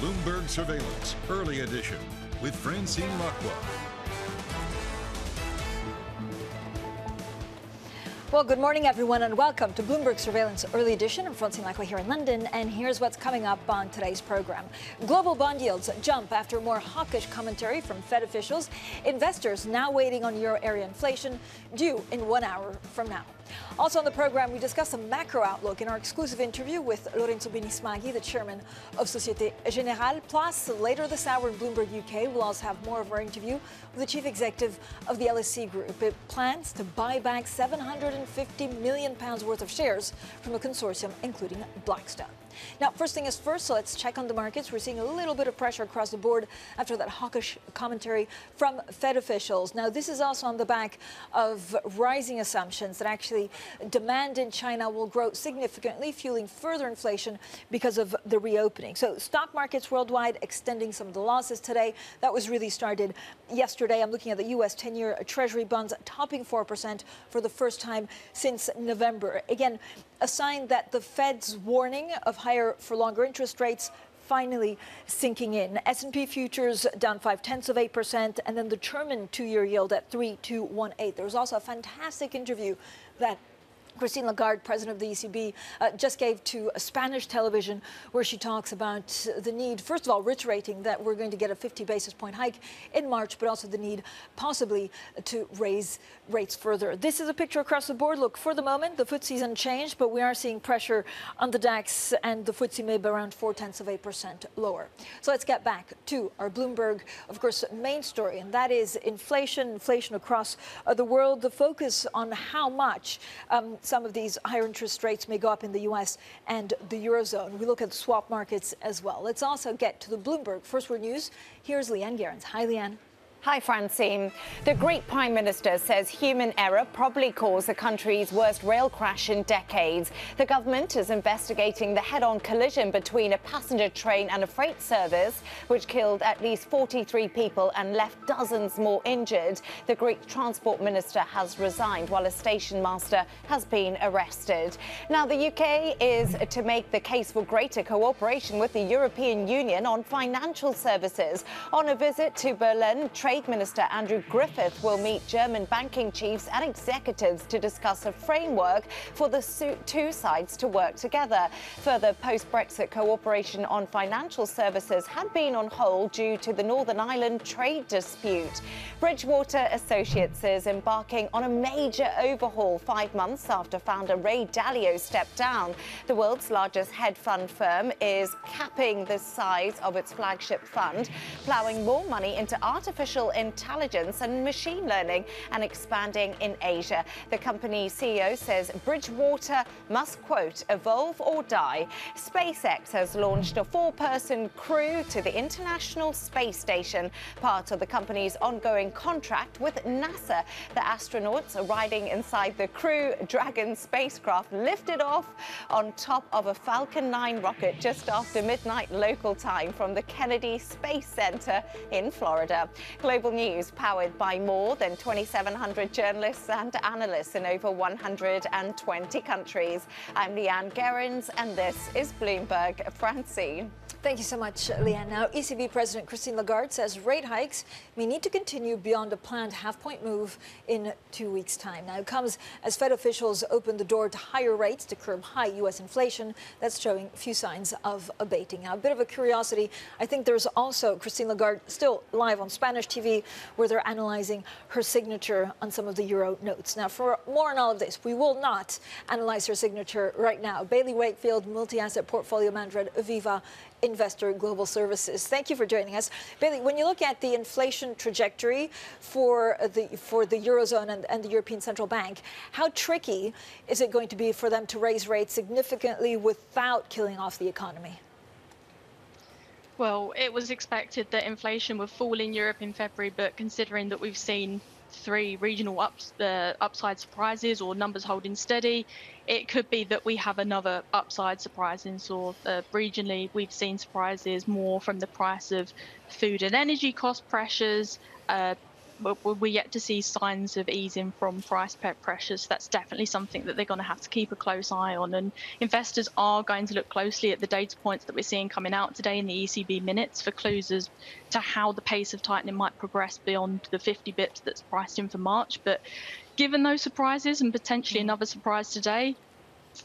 Bloomberg Surveillance Early Edition with Francine Lacqua. Well, good morning, everyone, and welcome to Bloomberg Surveillance Early Edition. I'm Francine Lacqua here in London, and here's what's coming up on today's program. Global bond yields jump after more hawkish commentary from Fed officials. Investors now waiting on euro area inflation due in one hour from now. Also on the program, we discuss a macro outlook in our exclusive interview with Lorenzo Bini Smaghi, the chairman of Societe Generale. Plus, later this hour in Bloomberg UK, we'll also have more of our interview with the chief executive of the LSE Group. It plans to buy back 750 million pounds worth of shares from a consortium, including Blackstone. Now, first thing is first, so let's check on the markets. We're seeing a little bit of pressure across the board after that hawkish commentary from Fed officials. Now, this is also on the back of rising assumptions that actually demand in China will grow significantly, fueling further inflation because of the reopening. So, stock markets worldwide extending some of the losses today. That was really started yesterday. I'm looking at the U.S. 10 year Treasury bonds topping 4% for the first time since November. Again, a sign that the Fed's warning of higher for longer interest rates finally sinking in. S&P futures down five tenths of eight percent, and then the German two-year yield at three two one eight. There was also a fantastic interview that Christine Lagarde, president of the ECB, uh, just gave to a Spanish television where she talks about the need, first of all, reiterating that we're going to get a 50 basis point hike in March, but also the need possibly to raise rates further. This is a picture across the board. Look, for the moment, the FTSE's unchanged, but we are seeing pressure on the DAX and the FTSE maybe around four tenths of 8% lower. So let's get back to our Bloomberg, of course, main story, and that is inflation, inflation across uh, the world. The focus on how much um, some of these higher interest rates may go up in the US and the Eurozone. We look at swap markets as well. Let's also get to the Bloomberg First Word News. Here's Leanne Gearens. Hi, Leanne. Hi, Francine. The Greek Prime Minister says human error probably caused the country's worst rail crash in decades. The government is investigating the head on collision between a passenger train and a freight service, which killed at least 43 people and left dozens more injured. The Greek Transport Minister has resigned while a station master has been arrested. Now, the UK is to make the case for greater cooperation with the European Union on financial services. On a visit to Berlin, Trade Minister Andrew Griffith will meet German banking chiefs and executives to discuss a framework for the two sides to work together. Further post Brexit cooperation on financial services had been on hold due to the Northern Ireland trade dispute. Bridgewater Associates is embarking on a major overhaul five months after founder Ray Dalio stepped down. The world's largest hedge fund firm is capping the size of its flagship fund, ploughing more money into artificial artificial intelligence and machine learning and expanding in Asia. The company's CEO says Bridgewater must, quote, evolve or die. SpaceX has launched a four person crew to the International Space Station, part of the company's ongoing contract with NASA. The astronauts are riding inside the Crew Dragon spacecraft lifted off on top of a Falcon 9 rocket just after midnight local time from the Kennedy Space Center in Florida. Global News, powered by more than 2,700 journalists and analysts in over 120 countries. I'm Leanne Gearens, and this is Bloomberg Francine. Thank you so much, Leanne. Now, ECB President Christine Lagarde says rate hikes may need to continue beyond a planned half-point move in two weeks' time. Now, it comes as Fed officials open the door to higher rates to curb high U.S. inflation. That's showing few signs of abating. Now, a bit of a curiosity. I think there's also Christine Lagarde still live on Spanish TV, where they're analyzing her signature on some of the euro notes. Now, for more on all of this, we will not analyze her signature right now. Bailey Wakefield, multi-asset portfolio manager at Aviva Investor Global Services. Thank you for joining us. Bailey, when you look at the inflation trajectory for the for the Eurozone and, and, the European Central Bank, how tricky is it going to be for them to raise rates significantly without killing off the economy? Well, it was expected that inflation would fall in Europe in February, but considering that we've seen three regional ups, uh, upside surprises or numbers holding steady, it could be that we have another upside surprise in of uh, regionally. We've seen surprises more from the price of food and energy cost pressures, uh, we're yet to see signs of easing from price pressures. That's definitely something that they're going to have to keep a close eye on. And investors are going to look closely at the data points that we're seeing coming out today in the ECB minutes for clues as to how the pace of tightening might progress beyond the 50 bips that's priced in for March. But given those surprises and potentially mm. another surprise today,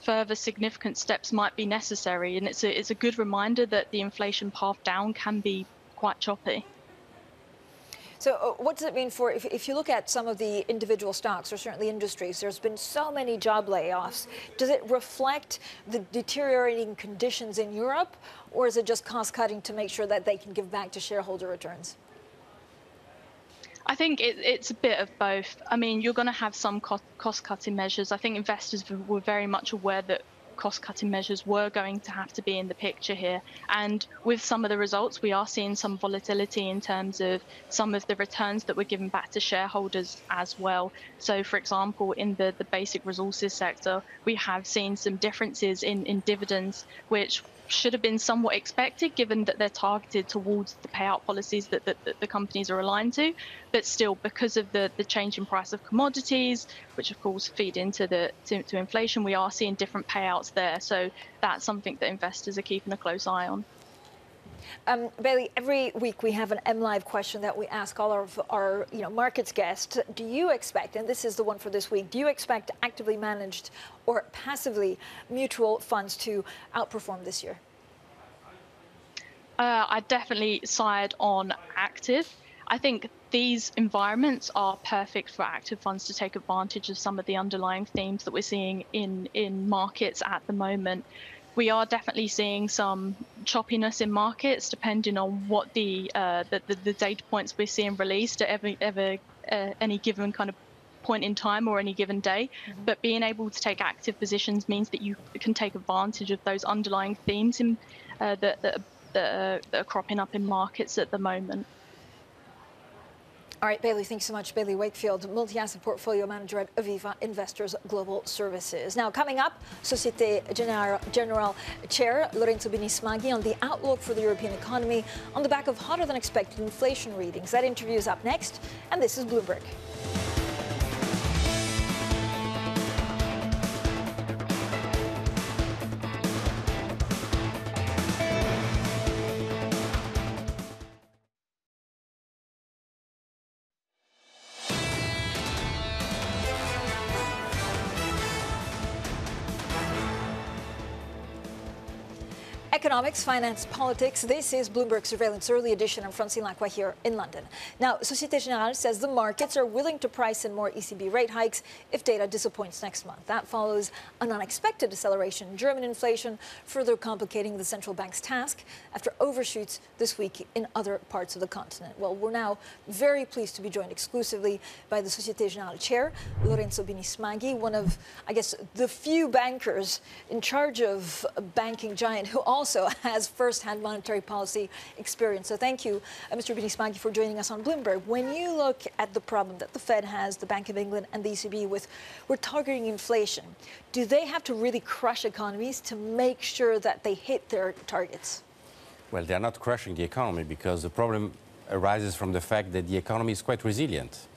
further significant steps might be necessary. And it's a, it's a good reminder that the inflation path down can be quite choppy. So, uh, what does it mean for if, if you look at some of the individual stocks or certainly industries? There's been so many job layoffs. Does it reflect the deteriorating conditions in Europe, or is it just cost cutting to make sure that they can give back to shareholder returns? I think it, it's a bit of both. I mean, you're going to have some cost cutting measures. I think investors were very much aware that cost cutting measures were going to have to be in the picture here. And with some of the results, we are seeing some volatility in terms of some of the returns that were given back to shareholders as well. So, for example, in the, the basic resources sector, we have seen some differences in, in dividends, which should have been somewhat expected given that they're targeted towards the payout policies that, that, that, the companies are aligned to. But still, because of the, the change in price of commodities, which of course feed into the to, to inflation, we are seeing different payouts there. So that's something that investors are keeping a close eye on. Um, Bailey, every week we have an MLIV question that we ask all of our you know, markets guests. Do you expect, and this is the one for this week, do you expect actively managed or passively mutual funds to outperform this year? Uh, I definitely side on active. I think these environments are perfect for active funds to take advantage of some of the underlying themes that we're seeing in, in markets at the moment we are definitely seeing some choppiness in markets depending on what the uh, the, the, the, data points we're seeing released at every ever uh, any given kind of point in time or any given day. Mm-hmm. But being able to take active positions means that you can take advantage of those underlying themes in, uh, that, that, that, that are cropping up in markets at the moment. All right, Bailey, thanks so much. Bailey Wakefield, multi-asset portfolio manager at Aviva Investors Global Services. Now, coming up, Societe Generale, General Chair Lorenzo Bini Smaghi on the outlook for the European economy on the back of hotter than expected inflation readings. That interview is up next, and this is Bloomberg. Economics, finance, politics. This is Bloomberg Surveillance Early Edition. I'm Francine Lacqua here in London. Now, Societe Generale says the markets are willing to price in more ECB rate hikes if data disappoints next month. That follows an unexpected acceleration in German inflation, further complicating the central bank's task after overshoots this week in other parts of the continent. Well, we're now very pleased to be joined exclusively by the Societe Generale chair, Lorenzo Bini Smaghi, one of, I guess, the few bankers in charge of a banking giant who also has first-hand monetary policy experience. So thank you, uh, Mr. Bini Smaghi, for joining us on Bloomberg. When you look at the problem that the Fed has, the Bank of England and the ECB with, we're targeting inflation. Do they have to really crush economies to make sure that they hit their targets? Well, they're not crushing the economy because the problem arises from the fact that the economy is quite resilient.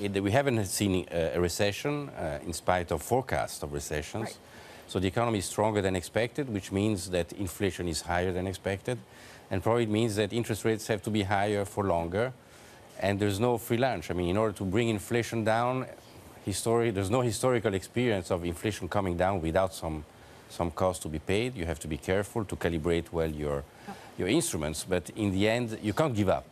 It, we haven't seen a, a recession uh, in spite of forecasts of recessions. Right. So the economy is stronger than expected, which means that inflation is higher than expected. And probably it means that interest rates have to be higher for longer. And there's no free lunch. I mean, in order to bring inflation down, history, there's no historical experience of inflation coming down without some, some cost to be paid. You have to be careful to calibrate well your, your instruments. But in the end, you can't give up.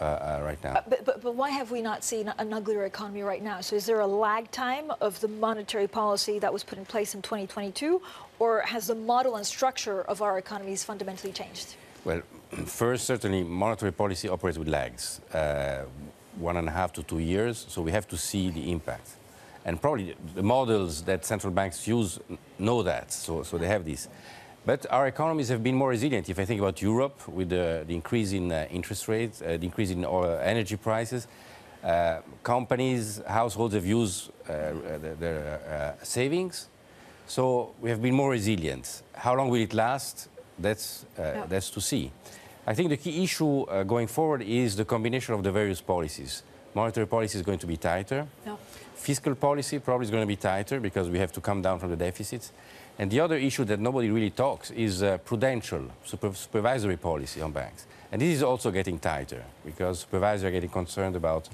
Uh, uh, right now. But, but, but why have we not seen an uglier economy right now? So is there a lag time of the monetary policy that was put in place in 2022, or has the model and structure of our economies fundamentally changed? Well, first, certainly monetary policy operates with lags, uh, one and a half to two years, so we have to see the impact. And probably the models that central banks use know that, so, so they have these. But our economies have been more resilient. If I think about Europe, with the, the increase in uh, interest rates, uh, the increase in oil, energy prices, uh, companies, households have used uh, their uh, savings. So we have been more resilient. How long will it last? That's, uh, yeah. that's to see. I think the key issue going forward is the combination of the various policies. Monetary policy is going to be tighter. Yeah. Fiscal policy probably is going to be tighter because we have to come down from the deficits. And the other issue that nobody really talks is uh, prudential super supervisory policy on banks. And this is also getting tighter because supervisors are getting concerned about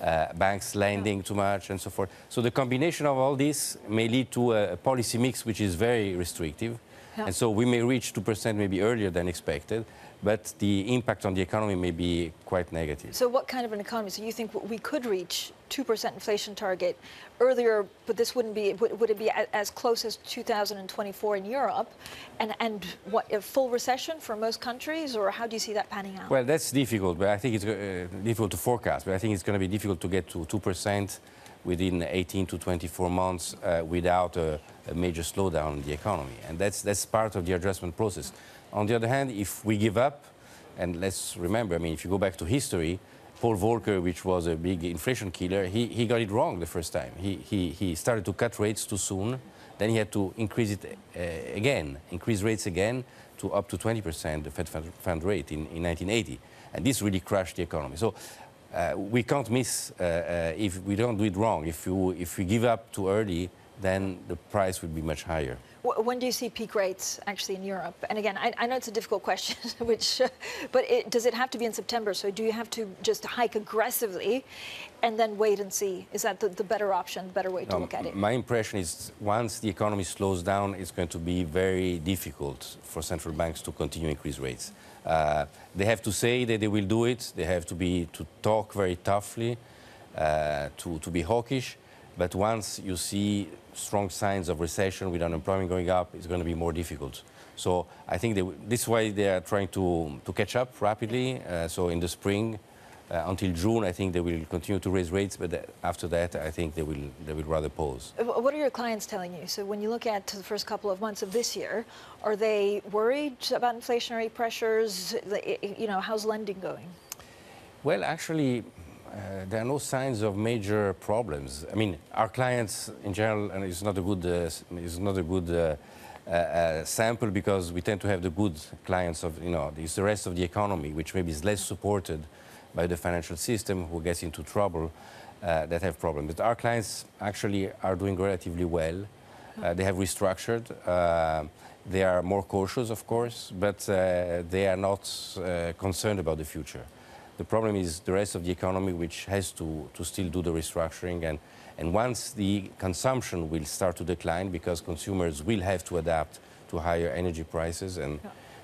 uh, banks lending too much and so forth. So the combination of all this may lead to a, policy mix which is very restrictive. Yeah. And so we may reach 2% maybe earlier than expected, but the impact on the economy may be quite negative. So what kind of an economy? So you think we could reach 2% inflation target earlier, but this wouldn't be, would, it be as close as 2024 in Europe? And, and what, a full recession for most countries, or how do you see that panning out? Well, that's difficult, but I think it's uh, difficult to forecast. But I think it's going to be difficult to get to 2% within 18 to 24 months uh, without a, a major slowdown in the economy. And that's, that's part of the adjustment process. On the other hand, if we give up, and let's remember, I mean, if you go back to history, Paul Volcker, which was a big inflation killer, he, he got it wrong the first time. He, he, he started to cut rates too soon. Then he had to increase it uh, again, increase rates again to up to 20%, the Fed fund, rate in, in 1980. And this really crashed the economy. So uh, we can't miss uh, uh, if we don't do it wrong. If, you, if we give up too early, then the price will be much higher. Wh- When do you see peak rates actually in Europe? And again, I, I know it's a difficult question, which, uh, but it, does it have to be in September? So do you have to just hike aggressively and then wait and see? Is that the, the better option, the better way to No, look at it? My impression is once the economy slows down, it's going to be very difficult for central banks to continue increase rates. Uh, they have to say that they will do it. They have to be to talk very toughly, uh, to, to be hawkish. But once you see strong signs of recession with unemployment going up, it's going to be more difficult. So I think they, this is why they are trying to, to catch up rapidly. Uh, so in the spring, uh, until June, I think they will continue to raise rates. But uh, after that, I think they will, they will rather pause. Uh, What are your clients telling you? So when you look at the first couple of months of this year, are they worried about inflationary pressures? You know, how's lending going? Well, actually, uh, there are no signs of major problems. I mean, our clients in general, and it's not a good, uh, it's not a good uh, uh, uh, sample because we tend to have the good clients of, you know, it's the rest of the economy, which maybe is less supported by the financial system, who gets into trouble, uh, that have problems. But our clients actually are doing relatively well. They have restructured. They are more cautious, of course, but they are not concerned about the future. The problem is the rest of the economy, which has to, to still do the restructuring. And, and once the consumption will start to decline, because consumers will have to adapt to higher energy prices and,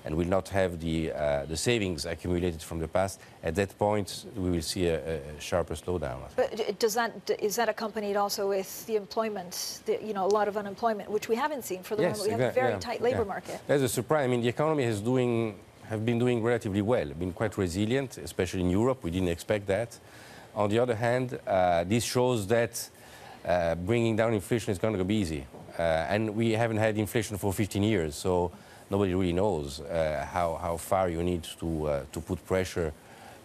and will not have the, uh, the savings accumulated from the past, at that point, we will see a, a sharper slowdown. But does that, is that accompanied also with the employment, the, you know, a lot of unemployment, which we haven't seen for the moment? We have a very yeah, tight labor yeah. market. That's a surprise. I mean, the economy is doing, have been doing relatively well, been quite resilient, especially in Europe. We didn't expect that. On the other hand, uh, this shows that uh, bringing down inflation is going to be easy. Uh, and we haven't had inflation for 15 years, so nobody really knows uh, how, how far you need to, uh, to put pressure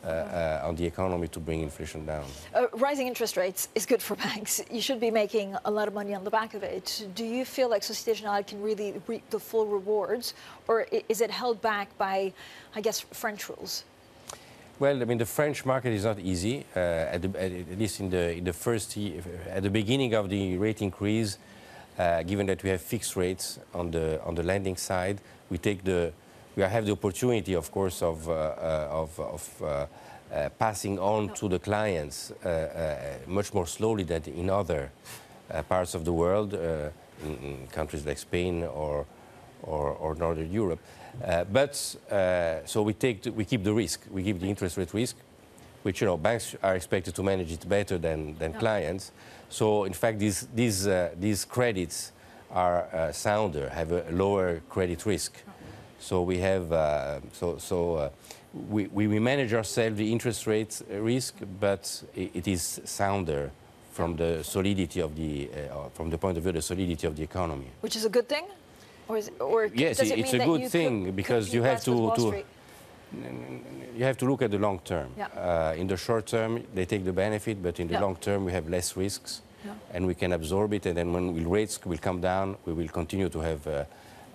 uh, uh, on the economy to bring inflation down. Uh, rising interest rates is good for banks. You should be making a lot of money on the back of it. Do you feel like Societe Generale can really reap the full rewards, or is it held back by, I guess, French rules? Well, I mean, the French market is not easy. Uh, at, the, at, at least in the in the first year, at the beginning of the rate increase, uh, given that we have fixed rates on the on the lending side, we take the we have the opportunity, of course, of uh, uh, of, of uh, uh, passing on to the clients uh, uh, much more slowly than in other uh, parts of the world, uh, in, in countries like Spain or or, or Northern Europe. Uh, but uh, so we take the, we keep the risk, we keep the interest rate risk, which you know banks are expected to manage it better than, than clients. So in fact, these these uh, these credits are uh, sounder, have a lower credit risk. So we have uh, so so. Uh, we, we we manage ourselves the interest rate risk, but it is sounder from the solidity of the, uh, from the point of view of the solidity of the economy. Which is a good thing? Or, is, or Yes, it it's a good thing could because you have to- to- You have to look at the long term. Yeah. Uh, in the short term, they take the benefit, but in the Yeah. long term, we have less risks, Yeah. and we can absorb it. And then when will rates will come down, we will continue to have uh,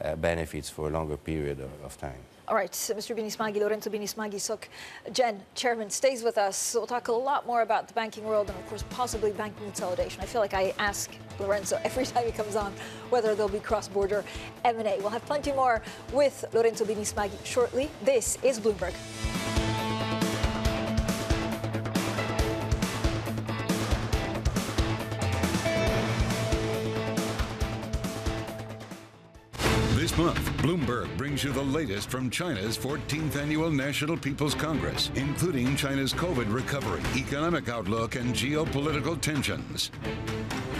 uh, benefits for a longer period of, of time. All right, so Mr. Bini Smaghi, Lorenzo Bini Smaghi Sok, Jen, Chairman, stays with us. We'll talk a lot more about the banking world and, of course, possibly banking consolidation. I feel like I ask Lorenzo every time he comes on whether there'll be cross-border M&A. We'll have plenty more with Lorenzo Bini Smaghi shortly. This is Bloomberg. This month, Bloomberg brings you the latest from China's 14th Annual National People's Congress, including China's COVID recovery, economic outlook, and geopolitical tensions.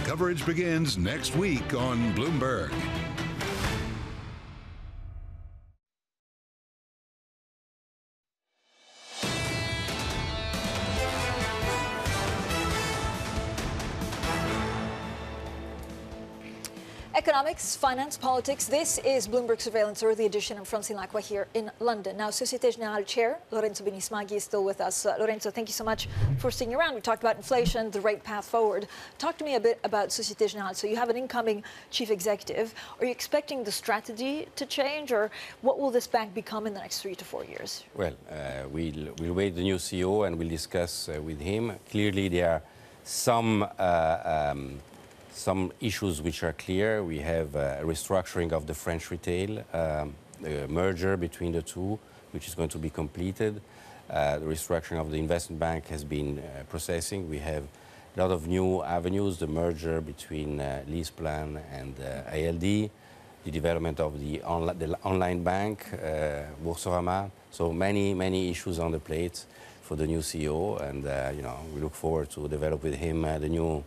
Coverage begins next week on Bloomberg. Economics, finance, politics. This is Bloomberg Surveillance Early Edition. I'm Francine Lacqua here in London. Now, Societe Generale Chair Lorenzo Bini Smaghi is still with us. Uh, Lorenzo, thank you so much for sticking around. We talked about inflation, the right path forward. Talk to me a bit about Societe Generale. So, you have an incoming chief executive. Are you expecting the strategy to change, or what will this bank become in the next three to four years? Well, uh, we'll, we'll wait the new CEO and we'll discuss uh, with him. Clearly, there are some. Uh, um, some issues which are clear. We have a restructuring of the French retail, um, the merger between the two, which is going to be completed. Uh, the restructuring of the investment bank has been uh, processing. We have a lot of new avenues, the merger between uh, LeasePlan and uh, ALD, the development of the, onli the online bank, uh, Boursorama. So many, many issues on the plate for the new CEO, and uh, you know we look forward to develop with him uh, the new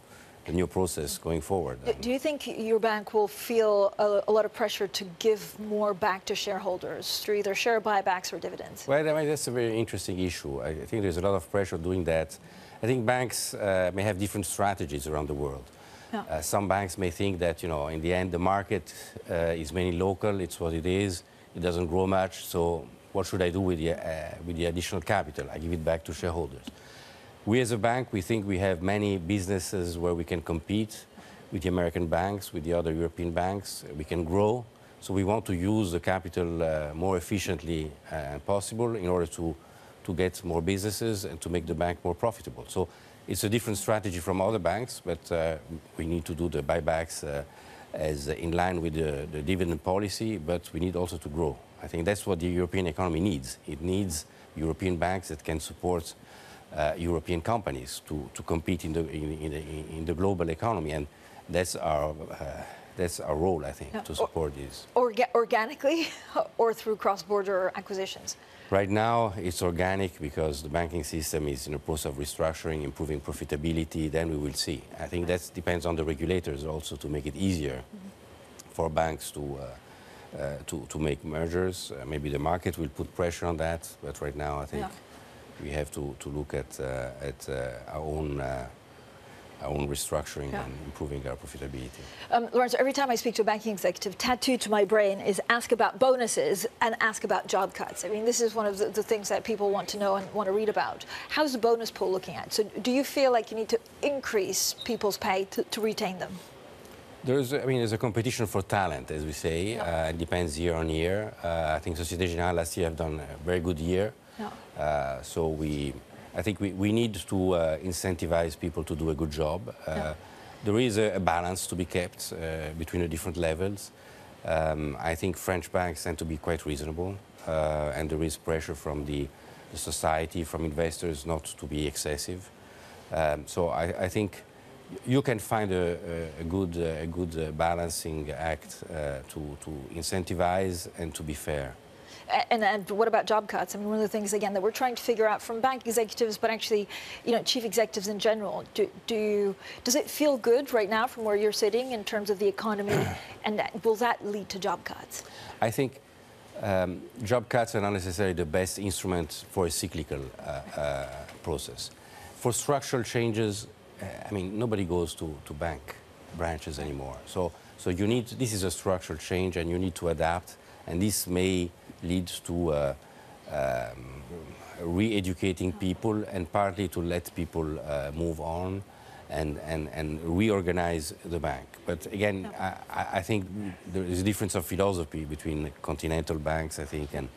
the new process going forward. Do, you think your bank will feel a, a, lot of pressure to give more back to shareholders through either share buybacks or dividends? Well, I mean, that's a very interesting issue. I think there's a lot of pressure doing that. I think banks uh, may have different strategies around the world. Yeah. Uh, some banks may think that, you know, in the end, the market uh, is mainly local. It's what it is. It doesn't grow much. So what should I do with the, uh, with the additional capital? I give it back to shareholders. We as a bank, we think we have many businesses where we can compete with the American banks, with the other European banks. We can grow. So we want to use the capital uh, more efficiently uh, possible in order to, to get more businesses and to make the bank more profitable. So it's a different strategy from other banks, but uh, we need to do the buybacks uh, as in line with the, the dividend policy, but we need also to grow. I think that's what the European economy needs. It needs European banks that can support European companies to, to compete in the, in, in, the, in the global economy. And that's our, uh, that's our role, I think, yeah. to support or, this. Orga organically or through cross-border acquisitions? Right now, it's organic because the banking system is in a process of restructuring, improving profitability. Then we will see. I think that depends on the regulators also to make it easier mm -hmm. for banks to, uh, uh, to, to make mergers. Uh, maybe the market will put pressure on that, but right now, I think yeah we have to, to look at, uh, at uh, our own uh, our own restructuring yeah. and improving our profitability. Um, Lorenzo, every time I speak to a banking executive, tattooed to my brain is ask about bonuses and ask about job cuts. I mean, this is one of the, the, things that people want to know and want to read about. How's the bonus pool looking at? So do you feel like you need to increase people's pay to, to retain them? There's, I mean, there's a competition for talent, as we say. Yeah. Uh, it depends year on year. Uh, I think Societe Generale last year have done a very good year. Uh, so we, I think we, we need to uh, incentivize people to do a good job. Uh, yeah. There is a, a, balance to be kept between the different levels. Um, I think French banks tend to be quite reasonable, and there is pressure from the, the, society, from investors, not to be excessive. Um, so I, I, think you can find a, a good, a good balancing act uh, to, to incentivize and to be fair. And, and what about job cuts? I mean, one of the things, again, that we're trying to figure out from bank executives, but actually, you know, chief executives in general, do, do does it feel good right now from where you're sitting in terms of the economy? and will that lead to job cuts? I think um, job cuts are not necessarily the best instrument for a cyclical uh, uh, process. For structural changes, uh, I mean, nobody goes to, to bank branches anymore. So, so you need, this is a structural change and you need to adapt. And this may leads to uh, um, re-educating people and partly to let people uh, move on and, and, and reorganize the bank. But again, I, I think there is a difference of philosophy between continental banks, I think, and,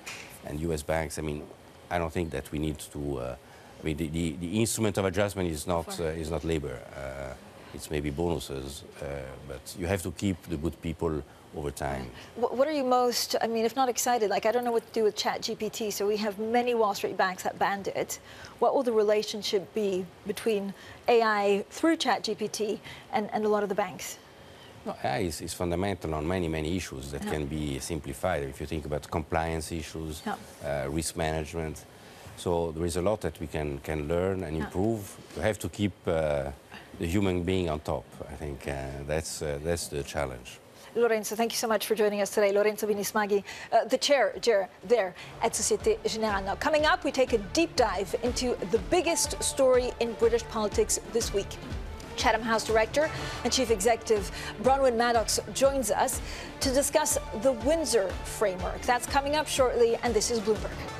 and US banks. I mean, I don't think that we need to, uh, I mean, the, the, the, instrument of adjustment is not, uh, is not labor. Uh, it's maybe bonuses, uh, but you have to keep the good people over time. What are you most, I mean, if not excited, like I don't know what to do with ChatGPT, so we have many Wall Street banks that banned it. What will the relationship be between AI through ChatGPT and, and a lot of the banks? No, AI is, is, fundamental on many, many issues that yeah. can be simplified. If you think about compliance issues, yeah. uh, risk management. So there is a lot that we can, can learn and improve. We have to keep uh, the human being on top. I think uh, that's, uh, that's the challenge. Lorenzo, thank you so much for joining us today. Lorenzo Bini-Smaghi, uh, the chair, chair there at Societe Generale. Now, coming up, we take a deep dive into the biggest story in British politics this week. Chatham House Director and Chief Executive Bronwyn Maddox joins us to discuss the Windsor Framework. That's coming up shortly, and this is Bloomberg.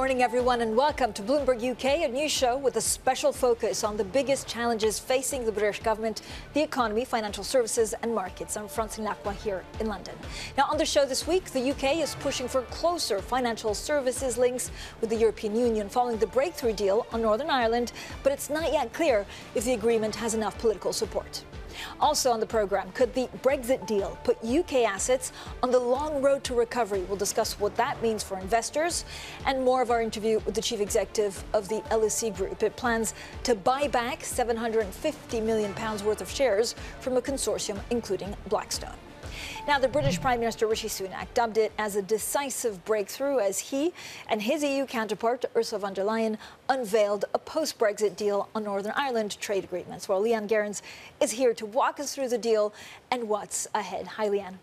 Morning, everyone, and welcome to Bloomberg UK, a news show with a special focus on the biggest challenges facing the British government, the economy, financial services, and markets. I'm Francine Lacqua here in London. Now, on the show this week, the UK is pushing for closer financial services links with the European Union following the breakthrough deal on Northern Ireland, but it's not yet clear if the agreement has enough political support. Also on the program, could the Brexit deal put UK assets on the long road to recovery? We'll discuss what that means for investors and more of our interview with the chief executive of the LSE Group. It plans to buy back 750 million pounds worth of shares from a consortium including Blackstone. Now, the British Prime Minister Rishi Sunak dubbed it as a decisive breakthrough as he and his EU counterpart, Ursula von der Leyen, unveiled a post Brexit deal on Northern Ireland trade agreements. Well, Leanne Gerrans is here to walk us through the deal and what's ahead. Hi, Leanne.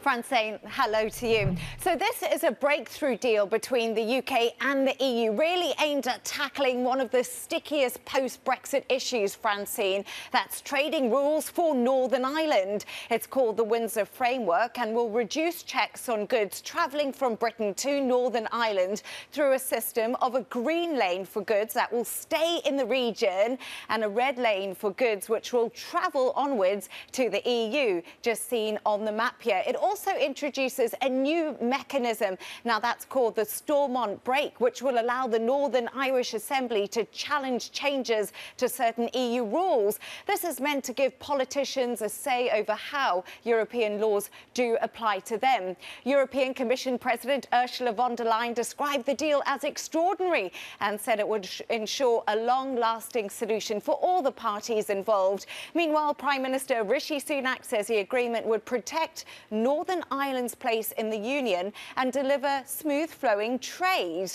Francine, hello to you. So this is a breakthrough deal between the UK and the EU, really aimed at tackling one of the stickiest post-Brexit issues, Francine. That's trading rules for Northern Ireland. It's called the Windsor Framework and will reduce checks on goods travelling from Britain to Northern Ireland through a system of a green lane for goods that will stay in the region and a red lane for goods which will travel onwards to the EU, just seen on the map here. It also introduces a new mechanism. Now, that's called the Stormont Brake, which will allow the Northern Irish Assembly to challenge changes to certain EU rules. This is meant to give politicians a say over how European laws do apply to them. European Commission President Ursula von der Leyen described the deal as extraordinary and said it would ensure a long-lasting solution for all the parties involved. Meanwhile, Prime Minister Rishi Sunak says the agreement would protect Northern Northern Ireland's place in the Union and deliver smooth flowing trade.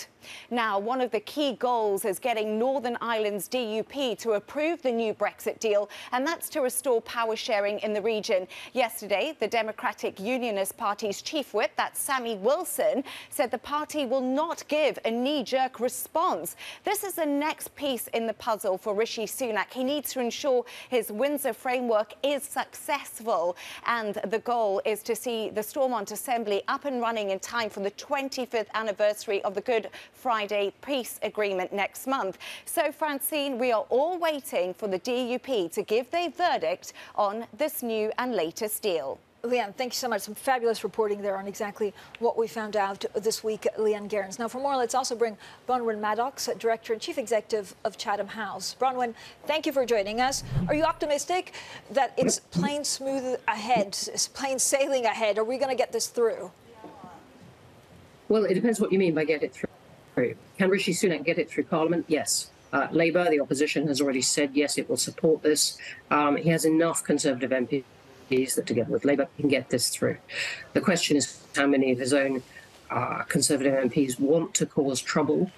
Now, one of the key goals is getting Northern Ireland's DUP to approve the new Brexit deal, and that's to restore power sharing in the region. Yesterday, the Democratic Unionist Party's chief whip, that's Sammy Wilson, said the party will not give a knee-jerk response. This is the next piece in the puzzle for Rishi Sunak. He needs to ensure his Windsor framework is successful, and the goal is to see the Stormont Assembly up and running in time for the 25th anniversary of the Good Friday Peace Agreement next month. So, Francine, we are all waiting for the DUP to give their verdict on this new and latest deal. Leanne, thank you so much. Some fabulous reporting there on exactly what we found out this week, Leanne Gerrans. Now, for more, let's also bring Bronwyn Maddox, Director and Chief Executive of Chatham House. Bronwyn, thank you for joining us. Are you optimistic that it's plain smooth ahead, it's plain sailing ahead? Are we going to get this through? Well, it depends what you mean by get it through. Can Rishi Sunak get it through Parliament? Yes. Uh, Labour, the opposition, has already said yes, it will support this. Um, he has enough Conservative MPs that together with Labour can get this through. The question is how many of his own uh, Conservative MPs want to cause trouble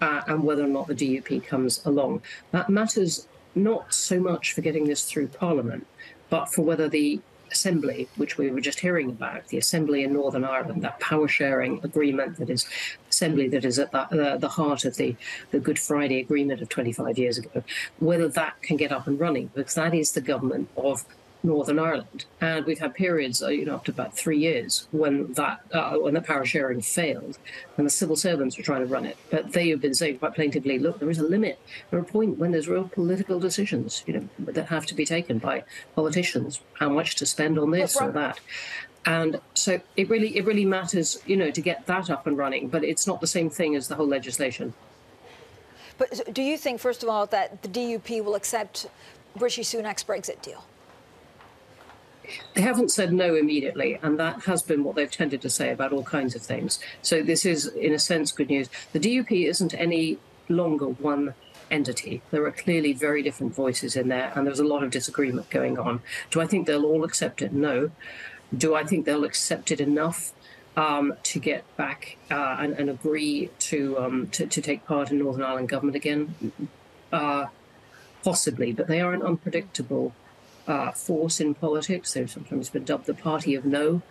uh, and whether or not the DUP comes along. That matters not so much for getting this through Parliament, but for whether the Assembly, which we were just hearing about, the Assembly in Northern Ireland, that power sharing agreement that is Assembly that is at the, uh, the heart of the, the Good Friday Agreement of 25 years ago, whether that can get up and running, because that is the government of Northern Ireland, and we've had periods, uh, you know, up to about three years when that uh, when the power sharing failed, and the civil servants were trying to run it. But they have been saying quite plaintively, look, there is a limit. There a point when there's real political decisions, you know, that have to be taken by politicians, how much to spend on this or that. And so it really it really matters, you know, to get that up and running. But it's not the same thing as the whole legislation. But do you think, first of all, that the DUP will accept Rishi Sunak's Brexit deal? They haven't said no immediately, and that has been what they've tended to say about all kinds of things. So this is, in a sense, good news. The DUP isn't any longer one entity. There are clearly very different voices in there, and there's a lot of disagreement going on. Do I think they'll all accept it? No. Do I think they'll accept it enough um, to get back uh, and, and, agree to, um, to, to take part in Northern Ireland government again? Uh, possibly, but they are an unpredictable uh, force in politics. They've sometimes been dubbed the party of no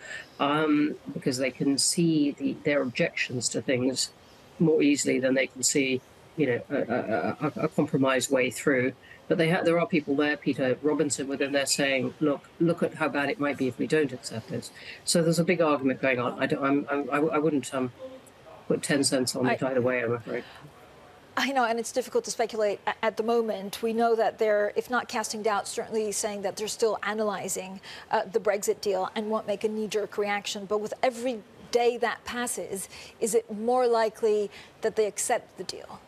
um, because they can see the, their objections to things more easily than they can see, you know, a, a, a compromised way through. But they ha- there are people there, Peter Robinson, within there saying, look, look at how bad it might be if we don't accept this. So there's a big argument going on. I, don't, I'm, I'm, I, I wouldn't um, put 10 cents on it either way, I'm afraid. I know, and it's difficult to speculate at the moment. We know that they're, if not casting doubt, certainly saying that they're still analysing uh, the Brexit deal and won't make a knee-jerk reaction. But with every day that passes, is it more likely that they accept the deal?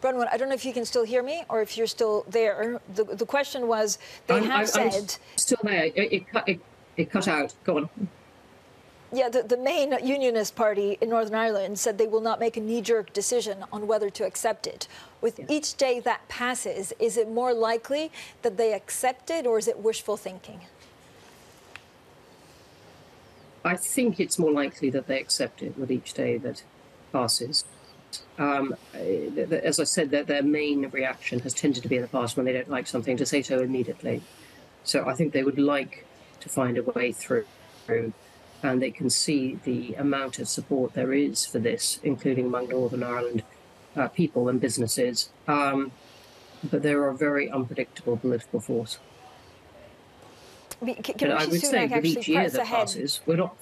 Bronwyn, I don't know if you can still hear me or if you're still there. The, the question was, they I'm, have I'm, said... I'm still there. It, it, it it cut out. Go on. Yeah, the, the main unionist party in Northern Ireland said they will not make a knee jerk decision on whether to accept it. With yeah. each day that passes, is it more likely that they accept it or is it wishful thinking? I think it's more likely that they accept it with each day that passes. Um, as I said, that their main reaction has tended to be in the past when they don't like something to say so immediately. So I think they would like to find a way through. And they can see the amount of support there is for this, including among Northern Ireland uh, people and businesses. Um, but they're a very unpredictable political force. Can, can I would say with each year that ahead? passes, we're not.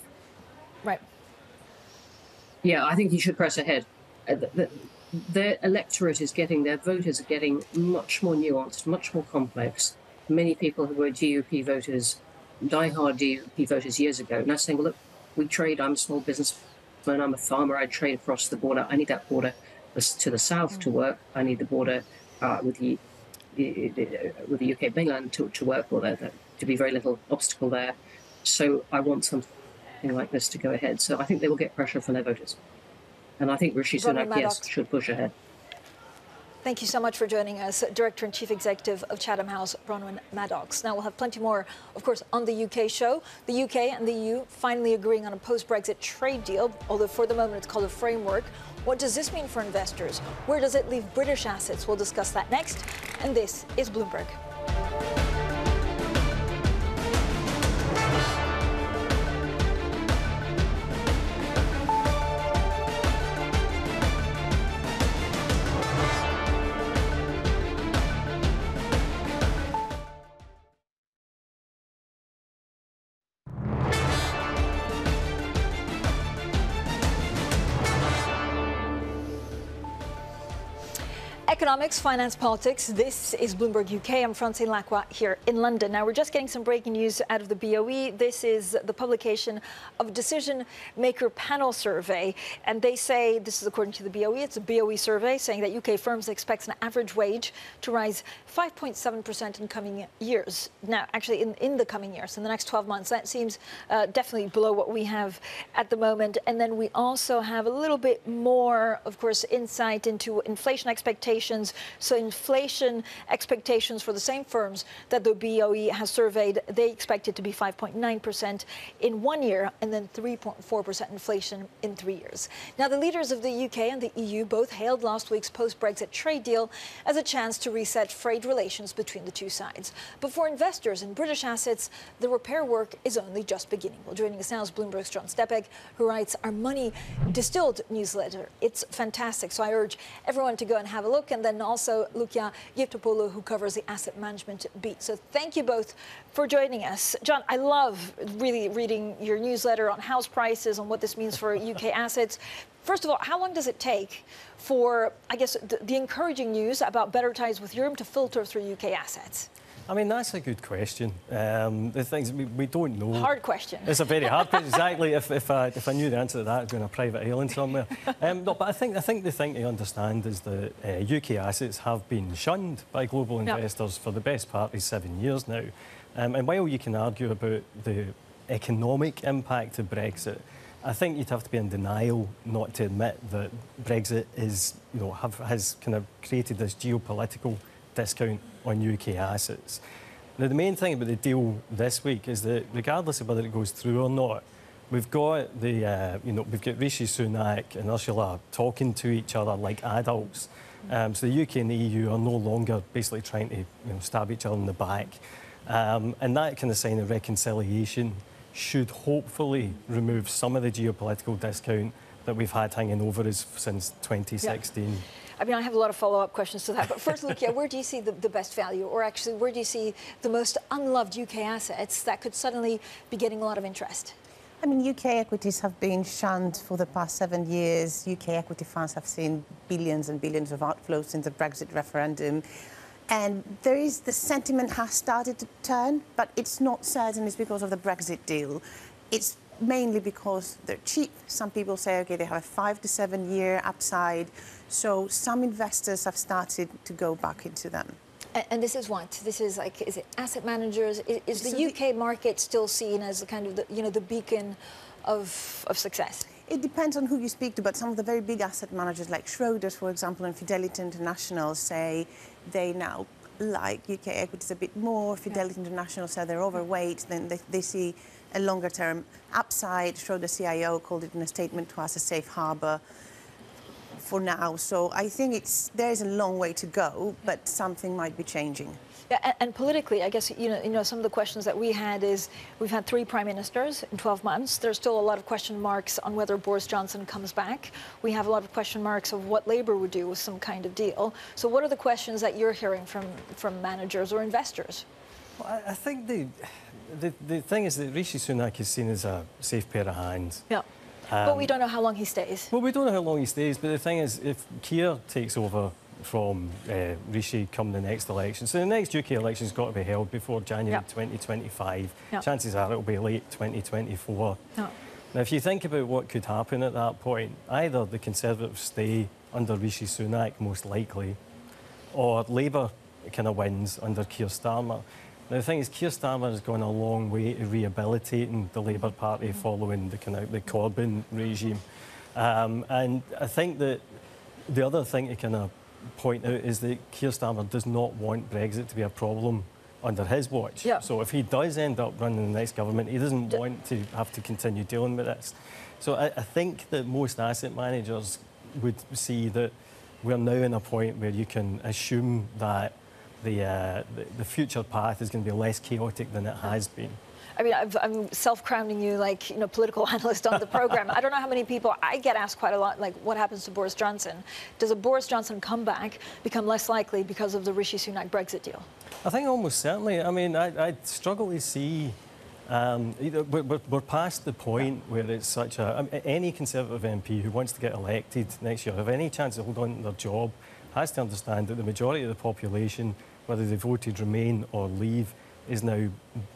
Right. Yeah, I think he should press ahead. Uh, the, the, their electorate is getting, their voters are getting much more nuanced, much more complex. Many people who were DUP voters diehard DUP voters years ago, and I was saying, well, look, we trade. I'm a small businessman. I'm a farmer. I trade across the border. I need that border to the south to work. I need the border uh, with the, the, the, with the UK mainland to, to work, or there, there to be very little obstacle there. So I want something like this to go ahead. So I think they will get pressure from their voters, and I think Rishi Sunak, yes, should push ahead. Thank you so much for joining us, Director and Chief Executive of Chatham House, Bronwyn Maddox. Now, we'll have plenty more, of course, on the UK show. The UK and the EU finally agreeing on a post Brexit trade deal, although for the moment it's called a framework. What does this mean for investors? Where does it leave British assets? We'll discuss that next. And this is Bloomberg. Economics, finance, politics. This is Bloomberg UK. I'm Francine Lacqua here in London. Now, we're just getting some breaking news out of the BOE. This is the publication of decision maker panel survey. And they say, this is according to the BOE, it's a BOE survey saying that UK firms expect an average wage to rise 5.7% in coming years. Now, actually, in, in the coming years, in the next 12 months, that seems uh, definitely below what we have at the moment. And then we also have a little bit more, of course, insight into inflation expectations expectations. So inflation expectations for the same firms that the BOE has surveyed, they expect it to be 5.9% in one year and then 3.4% inflation in three years. Now, the leaders of the UK and the EU both hailed last week's post-Brexit trade deal as a chance to reset trade relations between the two sides. But for investors in British assets, the repair work is only just beginning. Well, joining us now is Bloomberg's John Stepek, who writes our Money Distilled newsletter. It's fantastic, so I urge everyone to go and have a look. And then also Lukia Gyftopoulou, who covers the asset management beat. So thank you both for joining us. John, I love really reading your newsletter on house prices, on what this means for UK assets. First of all, how long does it take for, I guess, the, the encouraging news about better ties with Europe to filter through UK assets? I mean, that's a good question. Um, the things we, we don't know. Hard question. It's a very hard question. exactly. If, if, I, if I knew the answer to that, I'd be on a private island somewhere. Um, no, but I think, I think the thing to understand is that uh, UK assets have been shunned by global investors yep. for the best part of seven years now. Um, and while you can argue about the economic impact of Brexit, I think you'd have to be in denial not to admit that Brexit is, you know, have, has kind of created this geopolitical discount on UK assets. Now, the main thing about the deal this week is that regardless of whether it goes through or not, we've got the, uh, you know, we've got Rishi Sunak and Ursula talking to each other like adults. Um, so the UK and the EU are no longer basically trying to you know, stab each other in the back. Um, and that kind of sign of reconciliation should hopefully remove some of the geopolitical discount that we've had hanging over us since 2016. Yeah. I mean, I have a lot of follow-up questions to that. But first, Lukia, where do you see the, the, best value? Or actually, where do you see the most unloved UK assets that could suddenly be getting a lot of interest? I mean, UK equities have been shunned for the past seven years. UK equity funds have seen billions and billions of outflows since the Brexit referendum. And there is, the sentiment has started to turn, but it's not certain it's because of the Brexit deal. It's mainly because they're cheap. Some people say, okay, they have a five to seven year upside. So some investors have started to go back into them. And this is what? This is like, is it asset managers? Is, is the UK market still seen as the kind of the, you know, the beacon of, of success? It depends on who you speak to, but some of the very big asset managers like Schroders, for example, and Fidelity International say they now like UK equities a bit more. Fidelity yeah. International said they're overweight. Then they, they see a longer term upside. Schroder CIO called it in a statement to us a safe harbour for now. So I think it's there's a long way to go, but something might be changing. Yeah, and, and, politically, I guess you know, you know, some of the questions that we had is we've had three prime ministers in 12 months. There's still a lot of question marks on whether Boris Johnson comes back. We have a lot of question marks of what Labour would do with some kind of deal. So, what are the questions that you're hearing from from managers or investors? Well, I, I think the, the the thing is that Rishi Sunak is seen as a safe pair of hands. Yeah. Um, but we don't know how long he stays. Well, we don't know how long he stays, but the thing is, if Keir takes over from uh, Rishi come the next election. So the next UK election's got to be held before January yep. 2025. Yep. Chances are it'll be late 2024. Now, if you think about what could happen at that point, either the Conservatives stay under Rishi Sunak, most likely, or Labour kind of wins under Keir Starmer. Now, the thing is, Keir Starmer has gone a long way to rehabilitating the Labour Party following the, kind of, the Corbyn regime. Um, and I think that the other thing to kind of point out is that Keir Starmer does not want Brexit to be a problem under his watch. Yeah. So if he does end up running the next government, he doesn't D want to have to continue dealing with this. So I, I, think that most asset managers would see that we're now in a point where you can assume that the, uh, the, the future path is going to be less chaotic than it has been. I mean, i am self-crowning you like, you know, political analyst on the program. I don't know how many people, I get asked quite a lot, like, what happens to Boris Johnson? Does a Boris Johnson comeback become less likely because of the Rishi Sunak Brexit deal? I think almost certainly. I mean, I, I struggle to see um, we're, we're, past the point where it's such a. I mean, any Conservative MP who wants to get elected next year, have any chance of holding on to their job, has to understand that the majority of the population, whether they voted Remain or Leave, is now,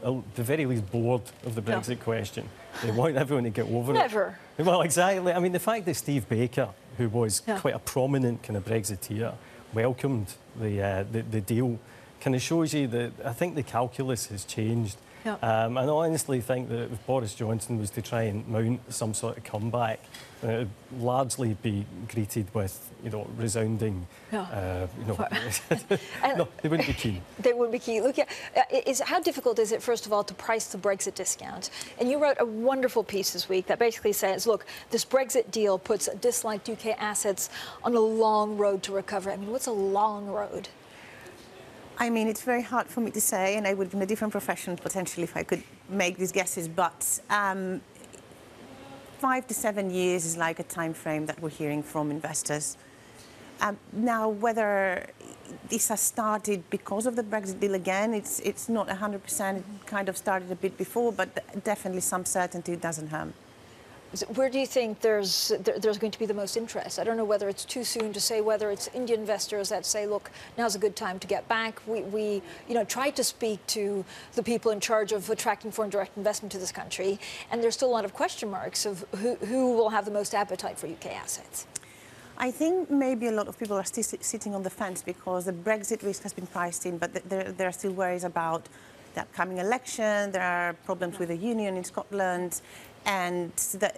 at the very least, bored of the Brexit yeah. question. They want everyone to get over Never. it. Never. Well, exactly. I mean, the fact that Steve Baker, who was yeah. quite a prominent kind of Brexiteer, welcomed the, uh, the, the deal kind of shows you that I think the calculus has changed. Yep. Um, and I honestly think that if Boris Johnson was to try and mount some sort of comeback, uh, it would largely be greeted with, you know, resounding, yeah. uh, you know, no, they wouldn't be keen. They wouldn't be keen. Look, uh, is, how difficult is it, first of all, to price the Brexit discount? And you wrote a wonderful piece this week that basically says, look, this Brexit deal puts disliked UK assets on a long road to recovery. I mean, what's a long road? I mean, it's very hard for me to say, and I would be in a different profession potentially if I could make these guesses, but um, five to seven years is like a time frame that we're hearing from investors. Um, now, whether this has started because of the Brexit deal again, it's, it's not 100%. It kind of started a bit before, but definitely some certainty doesn't harm. Where do you think there's there's going to be the most interest? I don't know whether it's too soon to say whether it's Indian investors that say, look, now's a good time to get back. We, we you know, tried to speak to the people in charge of attracting foreign direct investment to this country, and there's still a lot of question marks of who, who will have the most appetite for UK assets. I think maybe a lot of people are still sitting on the fence because the Brexit risk has been priced in, but there, there are still worries about the upcoming election. There are problems with the union in Scotland. And the,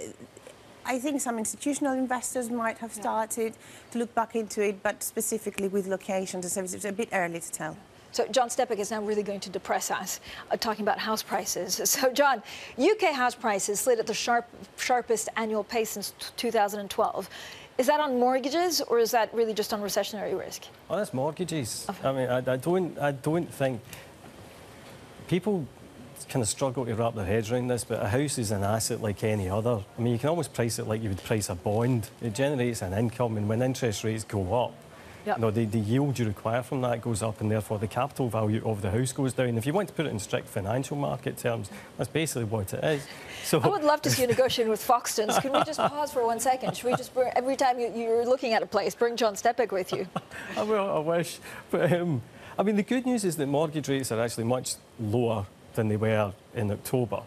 I think some institutional investors might have started yeah. to look back into it, but specifically with locations and services, it's a bit early to tell. So John Stepek is now really going to depress us, uh, talking about house prices. So John, UK house prices slid at the sharp, sharpest annual pace since 2012. Is that on mortgages, or is that really just on recessionary risk? Well, that's mortgages. Okay. I mean, I, I, don't, I don't think people kind of struggle to wrap their heads around this, but a house is an asset like any other. I mean, you can almost price it like you would price a bond. It generates an income, and when interest rates go up, Yep. You know, the, the yield you require from that goes up, and therefore the capital value of the house goes down. If you want to put it in strict financial market terms, that's basically what it is. So I would love to see you negotiating with Foxtons. Can we just pause for one second? Should we just bring, every time you, are looking at a place, bring John Stepek with you? I will. I wish, but um, I mean, the good news is that mortgage rates are actually much lower than they were in October.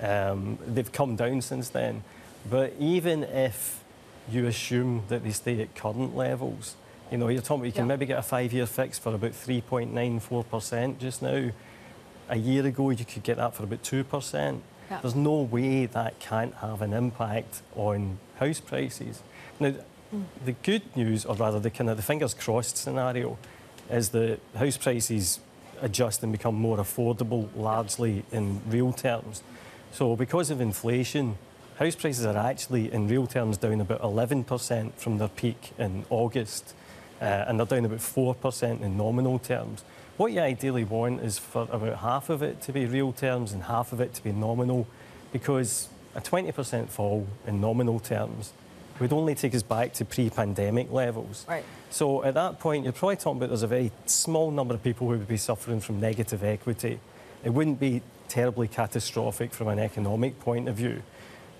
Um, they've come down since then. But even if you assume that they stay at current levels, you know, you're talking about you can yeah. maybe get a five-year fix for about 3.94% just now. A year ago, you could get that for about 2%. Yeah. There's no way that can't have an impact on house prices. Now, mm. the good news, or rather the kind of the fingers crossed scenario, is that house prices adjust and become more affordable largely in real terms. So because of inflation, house prices are actually in real terms down about 11% from their peak in August, uh, and they're down about 4% in nominal terms. What you ideally want is for about half of it to be real terms and half of it to be nominal, because a 20% fall in nominal terms would only take us back to pre-pandemic levels. Right. So at that point, you're probably talking about there's a very small number of people who would be suffering from negative equity. It wouldn't be terribly catastrophic from an economic point of view.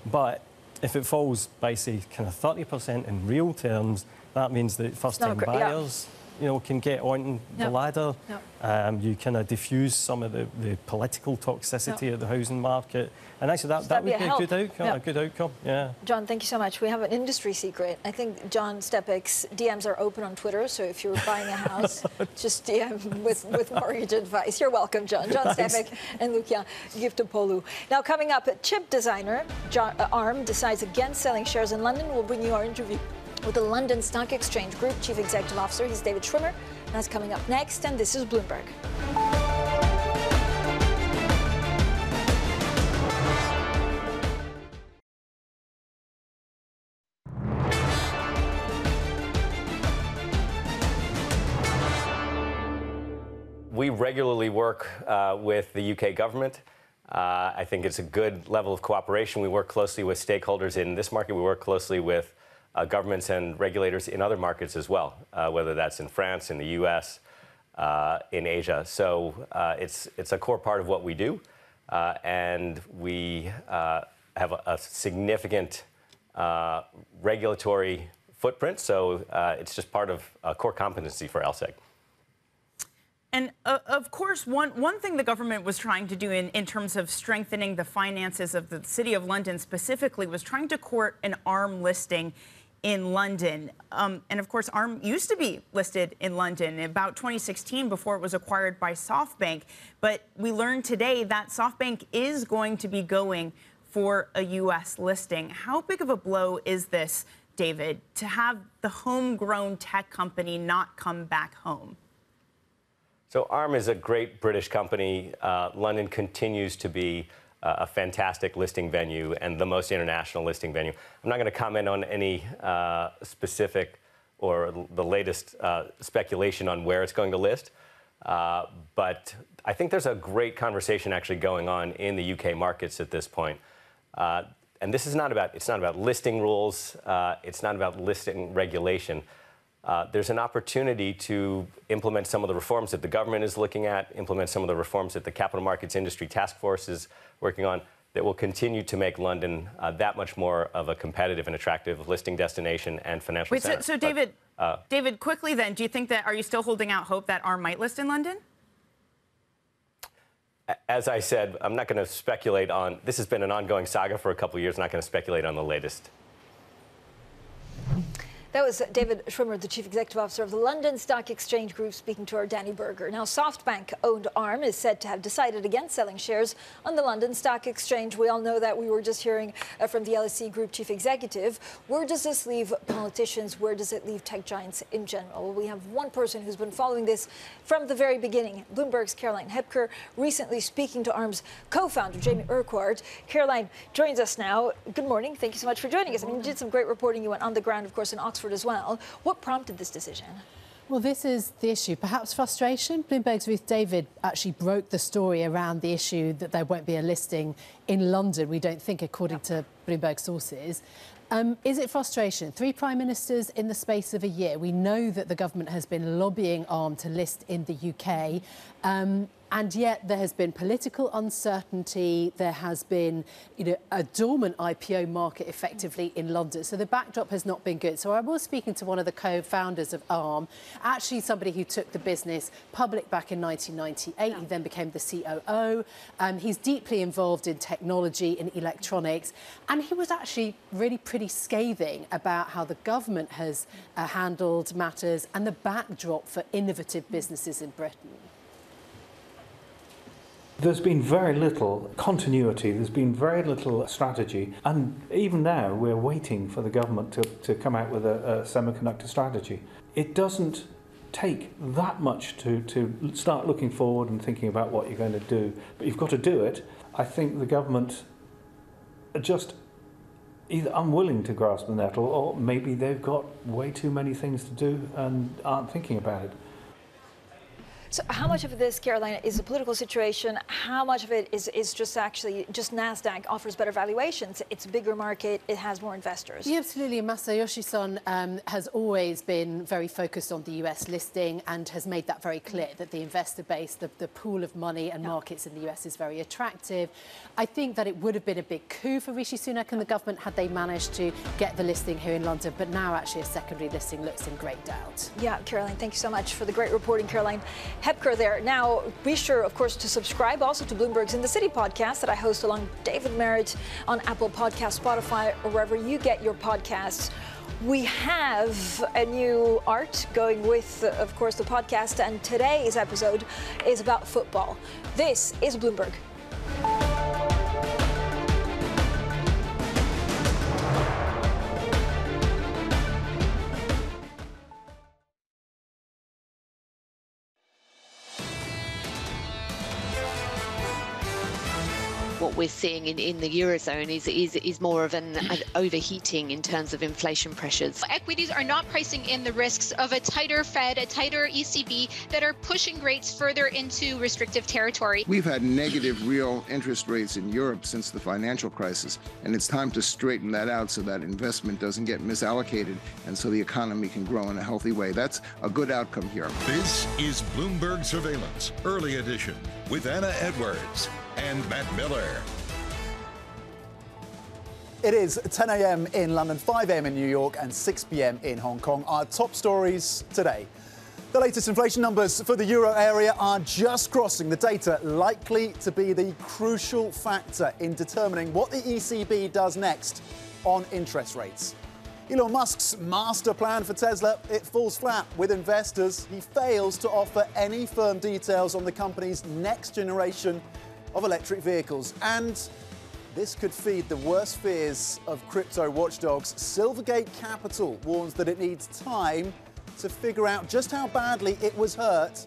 But if it falls by, say, kind of 30% in real terms, that means that first-time buyers... You know, can get on the ladder. Um, you kind of diffuse some of the, the political toxicity of the housing market. And actually, that, that would be, a, good outcome, a good outcome, yeah. John, thank you so much. We have an industry secret. I think John Stepek's DMs are open on Twitter, so if you're buying a house, just DM with, with mortgage advice. You're welcome, John. John Stepek and Lukia Gyftopoulou. Now, coming up, chip designer John, uh, ARM decides against selling shares in London. We'll bring you our interview with the London Stock Exchange Group Chief Executive Officer. He's David Schwimmer. That's coming up next, and this is Bloomberg. We regularly work uh, with the UK government. Uh, I think it's a good level of cooperation. We work closely with stakeholders in this market. We work closely with uh, governments and regulators in other markets as well, uh, whether that's in France, in the US, uh, in Asia. So uh, it's, it's a core part of what we do. Uh, and we uh, have a, a significant regulatory footprint. So it's just part of a core competency for LSEG. And of course, one, one thing the government was trying to do in, in terms of strengthening the finances of the City of London specifically was trying to court an ARM listing in London. Um, and of course, ARM used to be listed in London about 2016 before it was acquired by SoftBank. But we learned today that SoftBank is going to be going for a U.S. listing. How big of a blow is this, David, to have the homegrown tech company not come back home? So ARM is a great British company. Uh, London continues to be uh, a fantastic listing venue and the most international listing venue. I'm not going to comment on any uh, specific or the latest uh, speculation on where it's going to list. Uh, but I think there's a great conversation actually going on in the UK markets at this point. Uh, and this is not about it's not about listing rules. Uh, it's not about listing regulation. Uh, there's an opportunity to implement some of the reforms that the government is looking at, implement some of the reforms that the Capital Markets Industry Task Force is working on that will continue to make London uh, that much more of a competitive and attractive listing destination and financial Wait, center. So, so David, but, uh, David, quickly then, do you think that are you still holding out hope that ARM might list in London? As I said, I'm not going to speculate on. This has been an ongoing saga for a couple of years. I'm not going to speculate on the latest. That was David Schwimmer, the Chief Executive Officer of the London Stock Exchange Group, speaking to our Danny Berger. Now, SoftBank owned ARM is said to have decided against selling shares on the London Stock Exchange. We all know that. We were just hearing uh, from the LSE Group Chief Executive. Where does this leave politicians? Where does it leave tech giants in general? We have one person who's been following this from the very beginning Bloomberg's Caroline Hepker, recently speaking to ARM's co founder, Jamie Urquhart. Caroline joins us now. Good morning. Thank you so much for joining us. I mean, you did some great reporting. You went on the ground, of course, in Oxford as well. What prompted this decision? Well, this is the issue. Perhaps frustration. Bloomberg's Ruth David actually broke the story around the issue that there won't be a listing in London, we don't think, according to Bloomberg sources. Um, is it frustration? Three prime ministers in the space of a year. We know that the government has been lobbying ARM to list in the UK. Um, and yet there has been political uncertainty. There has been, you know, a dormant IPO market effectively in London. So the backdrop has not been good. So I was speaking to one of the co-founders of ARM, actually somebody who took the business public back in 1998. Yeah. He then became the COO. Um, he's deeply involved in technology, and electronics, and he was actually really pretty scathing about how the government has uh, handled matters and the backdrop for innovative businesses in Britain. There's been very little continuity, there's been very little strategy, and even now we're waiting for the government to, to come out with a, a semiconductor strategy. It doesn't take that much to, to start looking forward and thinking about what you're going to do, but you've got to do it. I think the government are just either unwilling to grasp the nettle or maybe they've got way too many things to do and aren't thinking about it. So how much of this, Carolina, is a political situation? How much of it is, is just actually just NASDAQ offers better valuations? It's a bigger market. It has more investors. Yeah, absolutely. Masayoshi Son um, has always been very focused on the US listing and has made that very clear that the investor base, the, the pool of money and yeah. markets in the US is very attractive. I think that it would have been a big coup for Rishi Sunak and the government had they managed to get the listing here in London. But now actually a secondary listing looks in great doubt. Yeah, Caroline, thank you so much for the great reporting, Caroline. Hepker there. Now, be sure, of course, to subscribe also to Bloomberg's In the City podcast that I host along David Merritt on Apple Podcast, Spotify, or wherever you get your podcasts. We have a new art going with, of course, the podcast, and today's episode is about football. This is Bloomberg. What we're seeing in, in the Eurozone is, is, is more of an, an overheating in terms of inflation pressures. Equities are not pricing in the risks of a tighter Fed, a tighter ECB that are pushing rates further into restrictive territory. We've had negative real interest rates in Europe since the financial crisis, and it's time to straighten that out so that investment doesn't get misallocated and so the economy can grow in a healthy way. That's a good outcome here. This is Bloomberg Surveillance, early edition, with Anna Edwards and Matt Miller. It is 10 a.m. in London, 5 a.m. in New York, and 6 p.m. in Hong Kong. Our top stories today. The latest inflation numbers for the euro area are just crossing the data, likely to be the crucial factor in determining what the ECB does next on interest rates. Elon Musk's master plan for Tesla, it falls flat with investors. He fails to offer any firm details on the company's next generation of electric vehicles. And this could feed the worst fears of crypto watchdogs. Silvergate Capital warns that it needs time to figure out just how badly it was hurt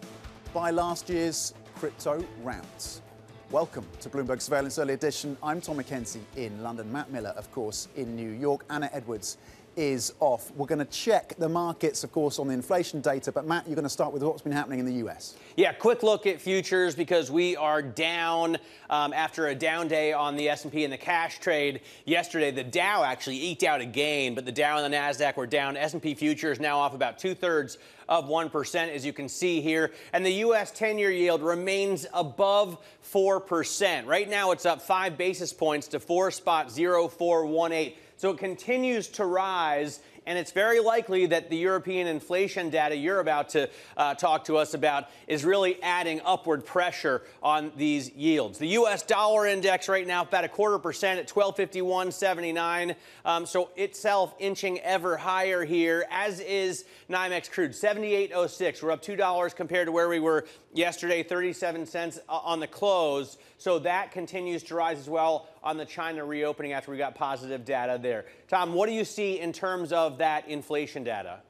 by last year's crypto rounds. Welcome to Bloomberg Surveillance Early Edition. I'm Tom McKenzie in London. Matt Miller, of course, in New York. Anna Edwards is off. We're going to check the markets, of course, on the inflation data. But Matt, you're going to start with what's been happening in the U.S. Yeah, quick look at futures because we are down um, after a down day on the S&P and the cash trade yesterday. The Dow actually eked out a gain, but the Dow and the Nasdaq were down. S&P futures now off about two thirds of 1%, as you can see here. And the U.S. 10 year yield remains above 4%. Right now, it's up five basis points to 4 spot 0418. So it continues to rise and it's very likely that the European inflation data you're about to uh, talk to us about is really adding upward pressure on these yields. The U.S. dollar index right now about a quarter percent at 1251.79. Um, so itself inching ever higher here, as is NYMEX crude 78.06. We're up two dollars compared to where we were yesterday, 37 cents uh, on the close. So that continues to rise as well on the China reopening after we got positive data there. Tom, what do you see in terms of that inflation data?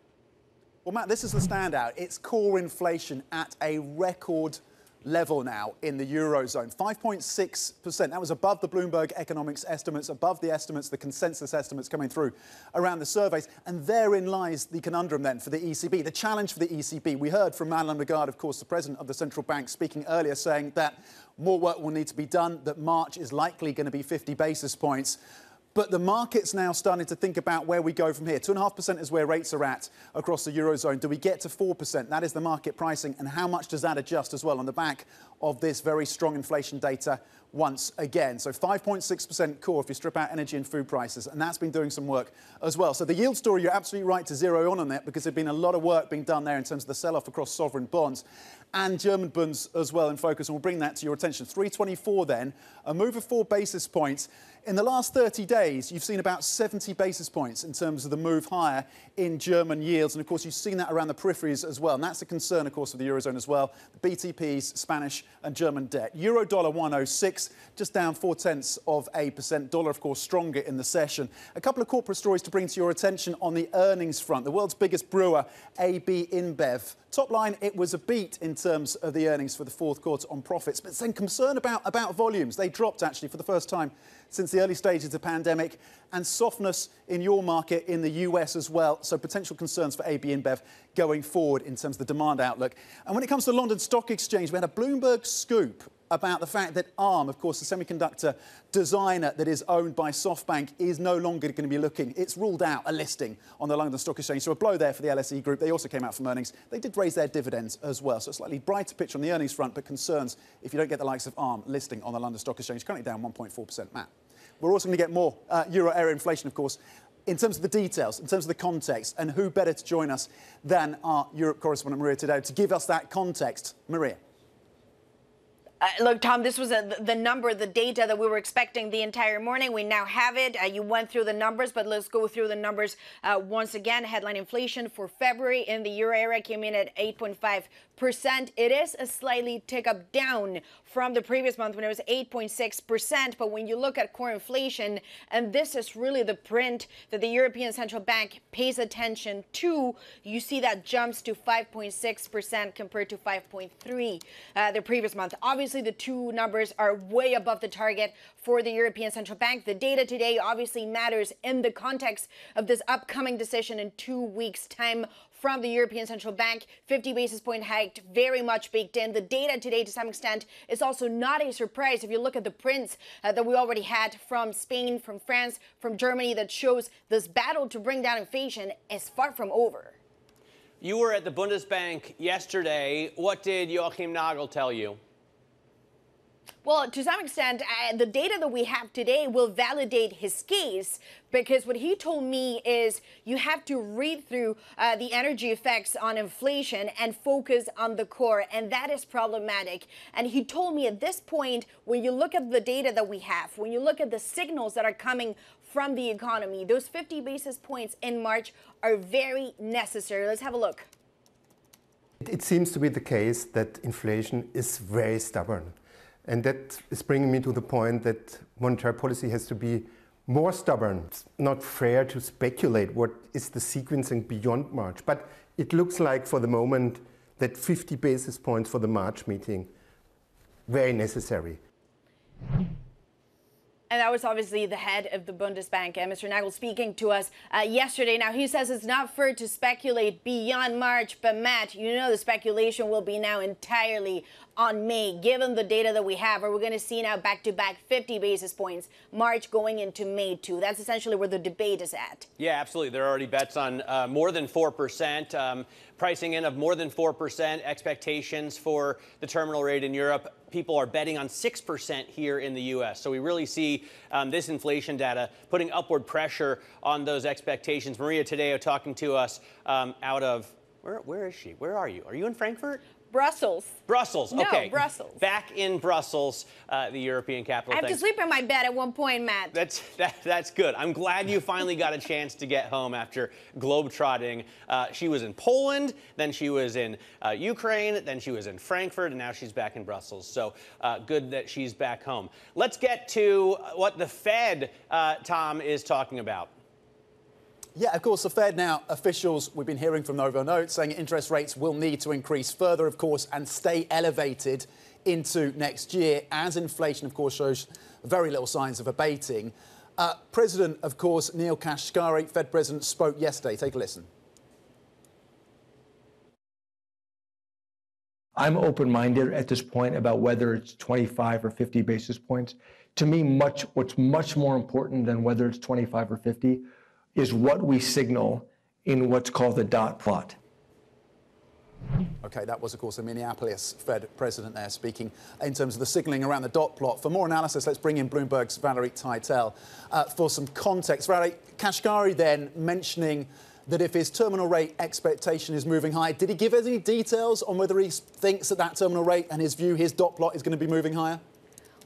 Well, Matt, this is the standout. It's core inflation at a record level now in the Eurozone. 5.6%. That was above the Bloomberg economics estimates, above the estimates, the consensus estimates coming through around the surveys. And therein lies the conundrum then for the ECB, the challenge for the ECB. We heard from Madeleine Lagarde, of course, the president of the central bank, speaking earlier, saying that more work will need to be done, that March is likely going to be 50 basis points. But the market's now starting to think about where we go from here. 2.5% is where rates are at across the Eurozone. Do we get to 4%? That is the market pricing. And how much does that adjust as well on the back of this very strong inflation data once again. So 5.6% core if you strip out energy and food prices, and that's been doing some work as well. So the yield story, you're absolutely right to zero on on that because there's been a lot of work being done there in terms of the sell-off across sovereign bonds and German bonds as well in focus, and we'll bring that to your attention. 324 then, a move of four basis points. In the last 30 days, you've seen about 70 basis points in terms of the move higher in German yields. And of course, you've seen that around the peripheries as well. And that's a concern, of course, for the Eurozone as well. The BTPs, Spanish and German debt. Euro dollar 106, just down four tenths of a percent. Dollar, of course, stronger in the session. A couple of corporate stories to bring to your attention on the earnings front. The world's biggest brewer, AB InBev. Top line, it was a beat in terms of the earnings for the fourth quarter on profits, but then concern about, about volumes. They dropped actually for the first time since the early stages of the pandemic and softness in your market in the US as well. So potential concerns for AB InBev going forward in terms of the demand outlook. And when it comes to the London Stock Exchange, we had a Bloomberg scoop about the fact that ARM, of course, the semiconductor designer that is owned by SoftBank, is no longer going to be looking. It's ruled out a listing on the London Stock Exchange. So a blow there for the LSE group. They also came out from earnings. They did raise their dividends as well. So a slightly brighter picture on the earnings front, but concerns if you don't get the likes of ARM listing on the London Stock Exchange. Currently down 1.4%. Matt. We're also going to get more uh, euro area inflation, of course. In terms of the details, in terms of the context, and who better to join us than our Europe correspondent Maria today to give us that context. Maria. Uh, look, Tom, this was a, the number, the data that we were expecting the entire morning. We now have it. Uh, you went through the numbers, but let's go through the numbers uh, once again. Headline inflation for February in the euro area came in at 8.5 percent. It is a slightly tick up down from the previous month when it was 8.6 percent. But when you look at core inflation, and this is really the print that the European Central Bank pays attention to, you see that jumps to 5.6 percent compared to 5.3 uh, the previous month. Obviously, the two numbers are way above the target for the European Central Bank. The data today obviously matters in the context of this upcoming decision in two weeks' time from the European Central Bank. 50 basis point hike, very much baked in. The data today, to some extent, is also not a surprise. If you look at the prints uh, that we already had from Spain, from France, from Germany, that shows this battle to bring down inflation is far from over. You were at the Bundesbank yesterday. What did Joachim Nagel tell you? Well, to some extent, uh, the data that we have today will validate his case because what he told me is you have to read through uh, the energy effects on inflation and focus on the core, and that is problematic. And he told me at this point, when you look at the data that we have, when you look at the signals that are coming from the economy. Those 50 basis points in March are very necessary. Let's have a look. It seems to be the case that inflation is very stubborn. And that is bringing me to the point that monetary policy has to be more stubborn. It's not fair to speculate what is the sequencing beyond March. But it looks like for the moment that 50 basis points for the March meeting, very necessary. And that was obviously the head of the Bundesbank, uh, Mr. Nagel, speaking to us uh, yesterday. Now, he says it's not fair to speculate beyond March, but Matt, you know the speculation will be now entirely on May, given the data that we have, are we going to see now back to back 50 basis points, March going into May too? That's essentially where the debate is at. Yeah, absolutely. There are already bets on uh, more than 4%, um, pricing in of more than 4% expectations for the terminal rate in Europe. People are betting on 6% here in the U.S. So we really see um, this inflation data putting upward pressure on those expectations. Maria Tadeo talking to us um, out of where, where is she? Where are you? Are you in Frankfurt? Brussels. Brussels. Okay. Brussels. Back in Brussels, uh, the European capital. I have Thanks. to sleep in my bed at one point, Matt. That's that, that's good. I'm glad you finally got a chance to get home after globetrotting. Uh, she was in Poland, then she was in uh, Ukraine, then she was in Frankfurt, and now she's back in Brussels. So uh, good that she's back home. Let's get to what the Fed, uh, Tom, is talking about. Yeah, of course, the Fed now, officials we've been hearing from Novo Note saying interest rates will need to increase further, of course, and stay elevated into next year as inflation, of course, shows very little signs of abating. Uh, president, of course, Neel Kashkari, Fed president, spoke yesterday. Take a listen. I'm open minded at this point about whether it's 25 or 50 basis points. To me, much what's much more important than whether it's 25 or 50 is what we signal in what's called the dot plot. Okay, that was, of course, the Minneapolis Fed president there speaking in terms of the signaling around the dot plot. For more analysis, let's bring in Bloomberg's Valerie Tytel uh, for some context. Valerie, Kashkari then mentioning that if his terminal rate expectation is moving high, did he give any details on whether he thinks that that terminal rate and his view, his dot plot, is going to be moving higher?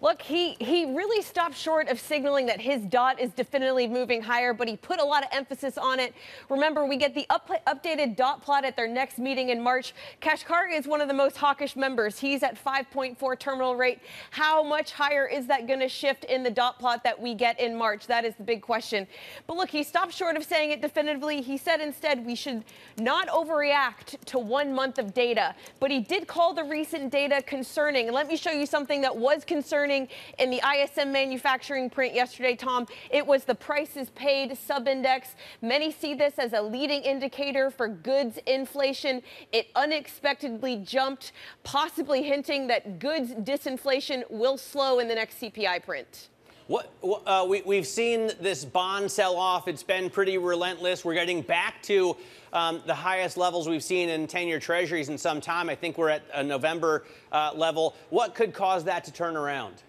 Look, he, he really stopped short of signaling that his dot is definitely moving higher, but he put a lot of emphasis on it. Remember, we get the up, updated dot plot at their next meeting in March. Kashkari is one of the most hawkish members. He's at 5.4 terminal rate. How much higher is that going to shift in the dot plot that we get in March? That is the big question. But look, he stopped short of saying it definitively. He said instead we should not overreact to one month of data. But he did call the recent data concerning. And let me show you something that was concerning in the ISM manufacturing print yesterday, Tom. It was the prices paid subindex. Many see this as a leading indicator for goods inflation. It unexpectedly jumped, possibly hinting that goods disinflation will slow in the next CPI print. What, uh, we, have seen this bond sell off. It's been pretty relentless. We're getting back to um, the highest levels we've seen in 10 year treasuries in some time. I think we're at a November uh, level. What could cause that to turn around?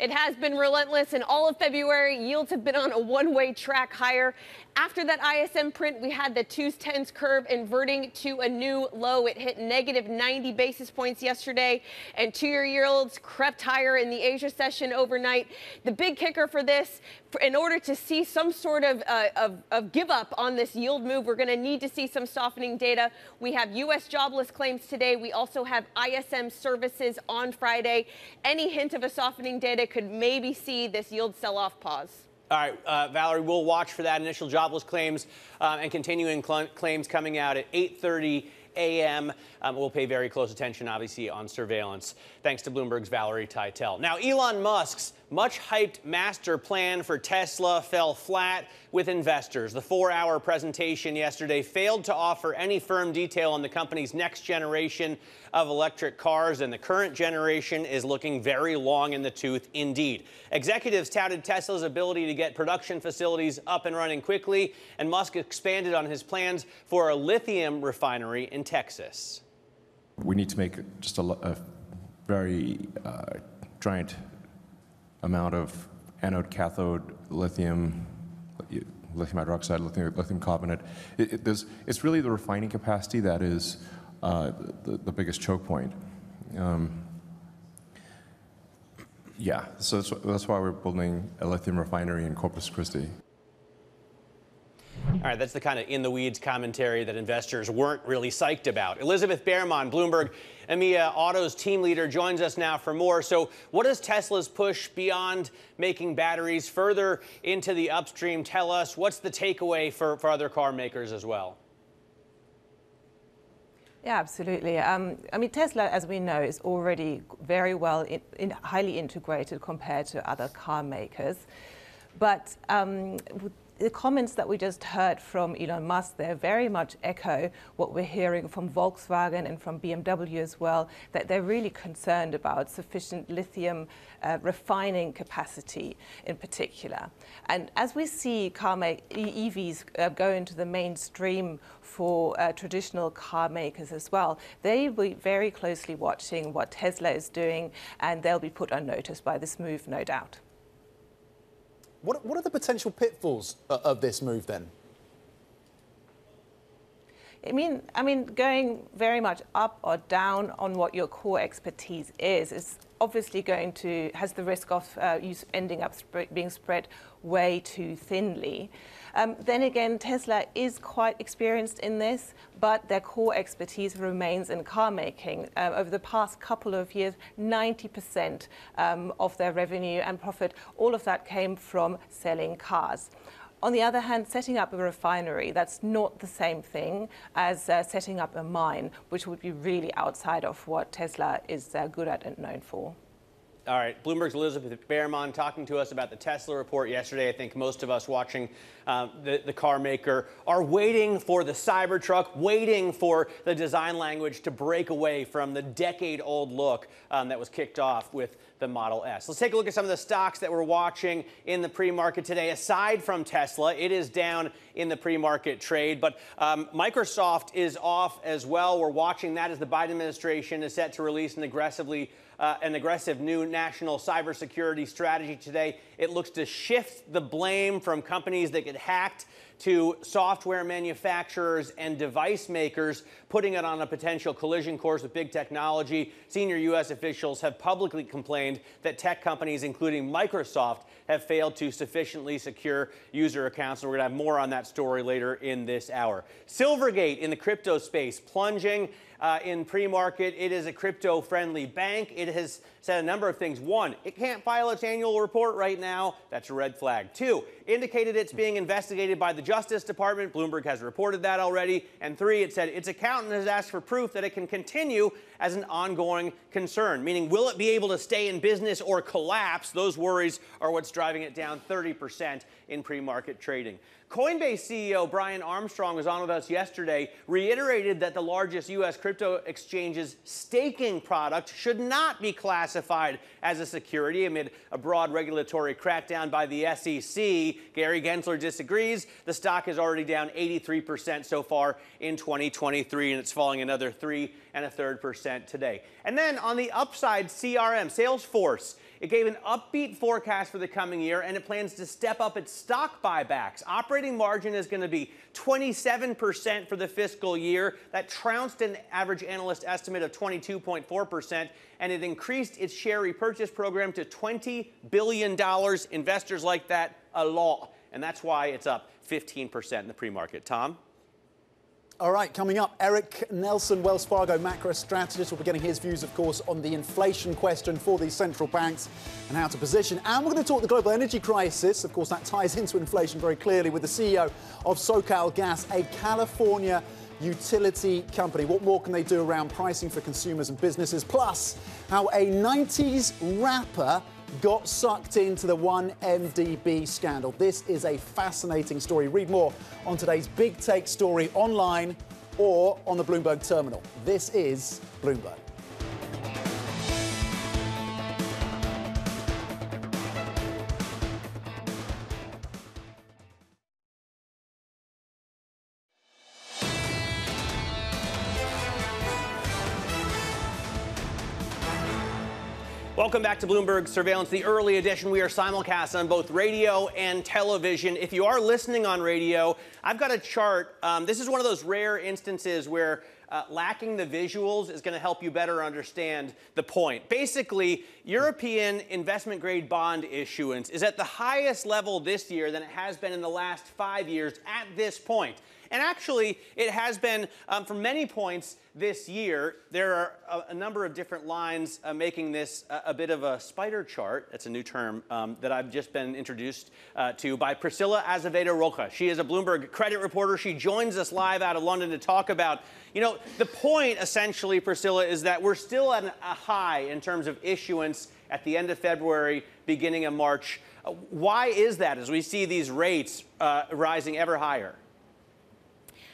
It has been relentless. In all of February, yields have been on a one way track higher. After that ISM print, we had the twos tens curve inverting to a new low. It hit negative 90 basis points yesterday, and two year yields crept higher in the Asia session overnight. The big kicker for this, in order to see some sort of, uh, of, of give up on this yield move, we're going to need to see some softening data. We have U.S. jobless claims today. We also have ISM services on Friday. Any hint of a softening data could maybe see this yield sell off pause. All right, uh, Valerie, we'll watch for that initial jobless claims um, and continuing cl- claims coming out at 8:30 a.m. Um, we'll pay very close attention, obviously, on surveillance. Thanks to Bloomberg's Valerie Tytel. Now, Elon Musk's much hyped master plan for Tesla fell flat with investors. The four hour presentation yesterday failed to offer any firm detail on the company's next generation of electric cars, and the current generation is looking very long in the tooth indeed. Executives touted Tesla's ability to get production facilities up and running quickly, and Musk expanded on his plans for a lithium refinery in Texas. We need to make just a, a very uh, giant amount of anode cathode lithium, lithium hydroxide, lithium, lithium carbonate. It, it, it's really the refining capacity that is uh, the, the, biggest choke point. Um, Yeah, so that's, that's why we're building a lithium refinery in Corpus Christi. All right, that's the kind of in the weeds commentary that investors weren't really psyched about. Elizabeth Behrmann, Bloomberg EMEA Auto's team leader, joins us now for more. So, what does Tesla's push beyond making batteries further into the upstream tell us? What's the takeaway for, for other car makers as well? Yeah, absolutely. Um, I mean, Tesla, as we know, is already very well, in, in highly integrated compared to other car makers. But um, the comments that we just heard from Elon Musk there very much echo what we're hearing from Volkswagen and from BMW as well, that they're really concerned about sufficient lithium uh, refining capacity in particular. And as we see car EVs uh, go into the mainstream for uh, traditional car makers as well, they will be very closely watching what Tesla is doing and they'll be put on notice by this move, no doubt. What, what are the potential pitfalls of this move then? I mean, I mean, going very much up or down on what your core expertise is is obviously going to has the risk of uh, you ending up sp being spread way too thinly. Um, then again, Tesla is quite experienced in this, but their core expertise remains in car making. Uh, over the past couple of years, 90% um, of their revenue and profit, all of that came from selling cars. On the other hand, setting up a refinery, that's not the same thing as uh, setting up a mine, which would be really outside of what Tesla is uh, good at and known for. All right, Bloomberg's Elizabeth Behrmann talking to us about the Tesla report yesterday. I think most of us watching um, the, the car maker are waiting for the Cybertruck, waiting for the design language to break away from the decade old look um, that was kicked off with the Model S. Let's take a look at some of the stocks that we're watching in the pre market today. Aside from Tesla, it is down in the pre market trade, but um, Microsoft is off as well. We're watching that as the Biden administration is set to release an aggressively uh, an aggressive new national cybersecurity strategy today. It looks to shift the blame from companies that get hacked to software manufacturers and device makers, putting it on a potential collision course with big technology. Senior U.S. officials have publicly complained that tech companies, including Microsoft, have failed to sufficiently secure user accounts. And we're going to have more on that story later in this hour. Silvergate in the crypto space plunging uh, in pre-market. It is a crypto-friendly bank. It has said a number of things. One, it can't file its annual report right now. That's a red flag. Two, indicated it's being investigated by the Justice Department. Bloomberg has reported that already. And three, it said its accountant has asked for proof that it can continue as an ongoing concern, meaning will it be able to stay in business or collapse? Those worries are what's driving it down 30% in pre-market trading. Coinbase CEO Brian Armstrong was on with us yesterday, reiterated that the largest U.S. crypto exchange's staking product should not be classified as a security amid a broad regulatory crackdown by the SEC. Gary Gensler disagrees. The stock is already down 83% so far in 2023, and it's falling another three and a third percent today. And then on the upside, CRM, Salesforce it gave an upbeat forecast for the coming year, and it plans to step up its stock buybacks. Operating margin is going to be 27% for the fiscal year. That trounced an average analyst estimate of 22.4%, and it increased its share repurchase program to $20 billion. Investors like that a lot, and that's why it's up 15% in the pre market. Tom? All right, coming up, Erik Nelson, Wells Fargo macro strategist, will be getting his views, of course, on the inflation question for these central banks and how to position. And we're going to talk the global energy crisis. Of course, that ties into inflation very clearly with the CEO of SoCal Gas, a California utility company. What more can they do around pricing for consumers and businesses? Plus, how a 90s rapper got sucked into the 1MDB scandal. This is a fascinating story. Read more on today's Big Take story online or on the Bloomberg terminal. This is Bloomberg. Welcome back to Bloomberg Surveillance, the early edition. We are simulcast on both radio and television. If you are listening on radio, I've got a chart. Um, this is one of those rare instances where uh, lacking the visuals is going to help you better understand the point. Basically, European investment grade bond issuance is at the highest level this year than it has been in the last five years at this point. And actually, it has been um, for many points this year. There are a, a number of different lines uh, making this a, a, bit of a spider chart. That's a new term um, that I've just been introduced uh, to by Priscilla Azevedo Rocha. She is a Bloomberg credit reporter. She joins us live out of London to talk about, you know, the point essentially, Priscilla, is that we're still at a high in terms of issuance at the end of February, beginning of March. Uh, why is that as we see these rates uh, rising ever higher?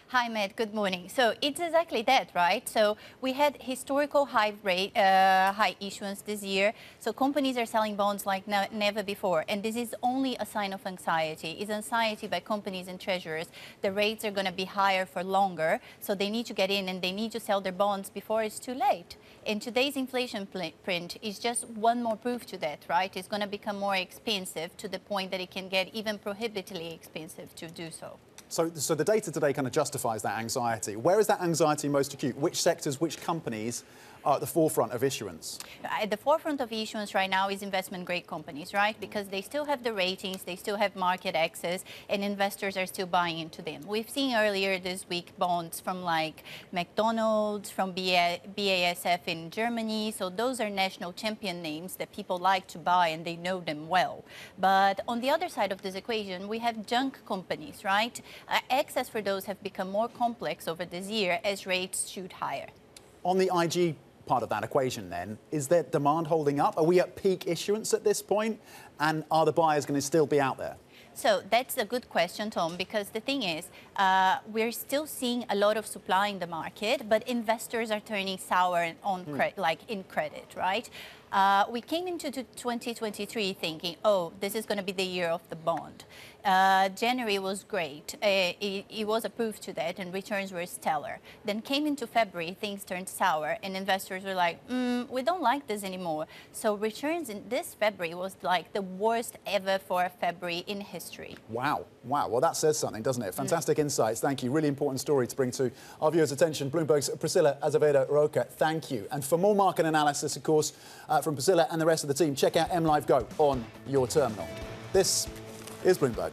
Hi, Matt. Good morning. So it's exactly that, right? So we had historical high rate, uh, high issuance this year. So companies are selling bonds like no, never before, and this is only a sign of anxiety. It's anxiety by companies and treasurers. The rates are going to be higher for longer, so they need to get in and they need to sell their bonds before it's too late. And today's inflation print is just one more proof to that, right? It's going to become more expensive to the point that it can get even prohibitively expensive to do so. So, so the data today kind of justifies that anxiety. Where is that anxiety most acute? Which sectors, which companies are at the forefront of issuance? At the forefront of issuance right now is investment grade companies, right? Because they still have the ratings, they still have market access, and investors are still buying into them. We've seen earlier this week bonds from like McDonald's, from BASF in Germany. So those are national champion names that people like to buy and they know them well. But on the other side of this equation, we have junk companies, right? Uh, access for those have become more complex over this year as rates shoot higher. On the IG part of that equation then, is there demand holding up? Are we at peak issuance at this point? And are the buyers going to still be out there? So that's a good question, Tom, because the thing is, uh, we're still seeing a lot of supply in the market, but investors are turning sour on mm. like in credit, right? Uh, we came into 2023 thinking, oh, this is going to be the year of the bond. Uh, January was great. Uh, it, it, was approved to that, and returns were stellar. Then came into February, things turned sour, and investors were like, mm, we don't like this anymore. So returns in this February was like the worst ever for February in history. Wow, wow. Well, that says something, doesn't it? Mm. Fantastic mm. insights. Thank you. Really important story to bring to our viewers' attention. Bloomberg's Priscilla Azevedo Rocha, thank you. And for more market analysis, of course, uh, from Priscilla and the rest of the team, check out MLIV Go on your terminal. This is Bloomberg.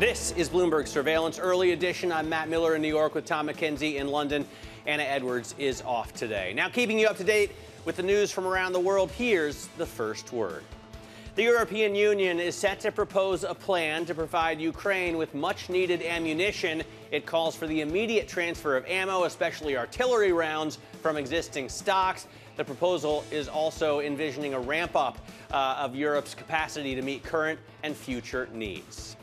This is Bloomberg Surveillance Early Edition. I'm Matt Miller in New York with Tom McKenzie in London. Anna Edwards is off today. Now, keeping you up to date with the news from around the world, here's the first word. The European Union is set to propose a plan to provide Ukraine with much needed ammunition. It calls for the immediate transfer of ammo, especially artillery rounds, from existing stocks. The proposal is also envisioning a ramp up uh, of Europe's capacity to meet current and future needs.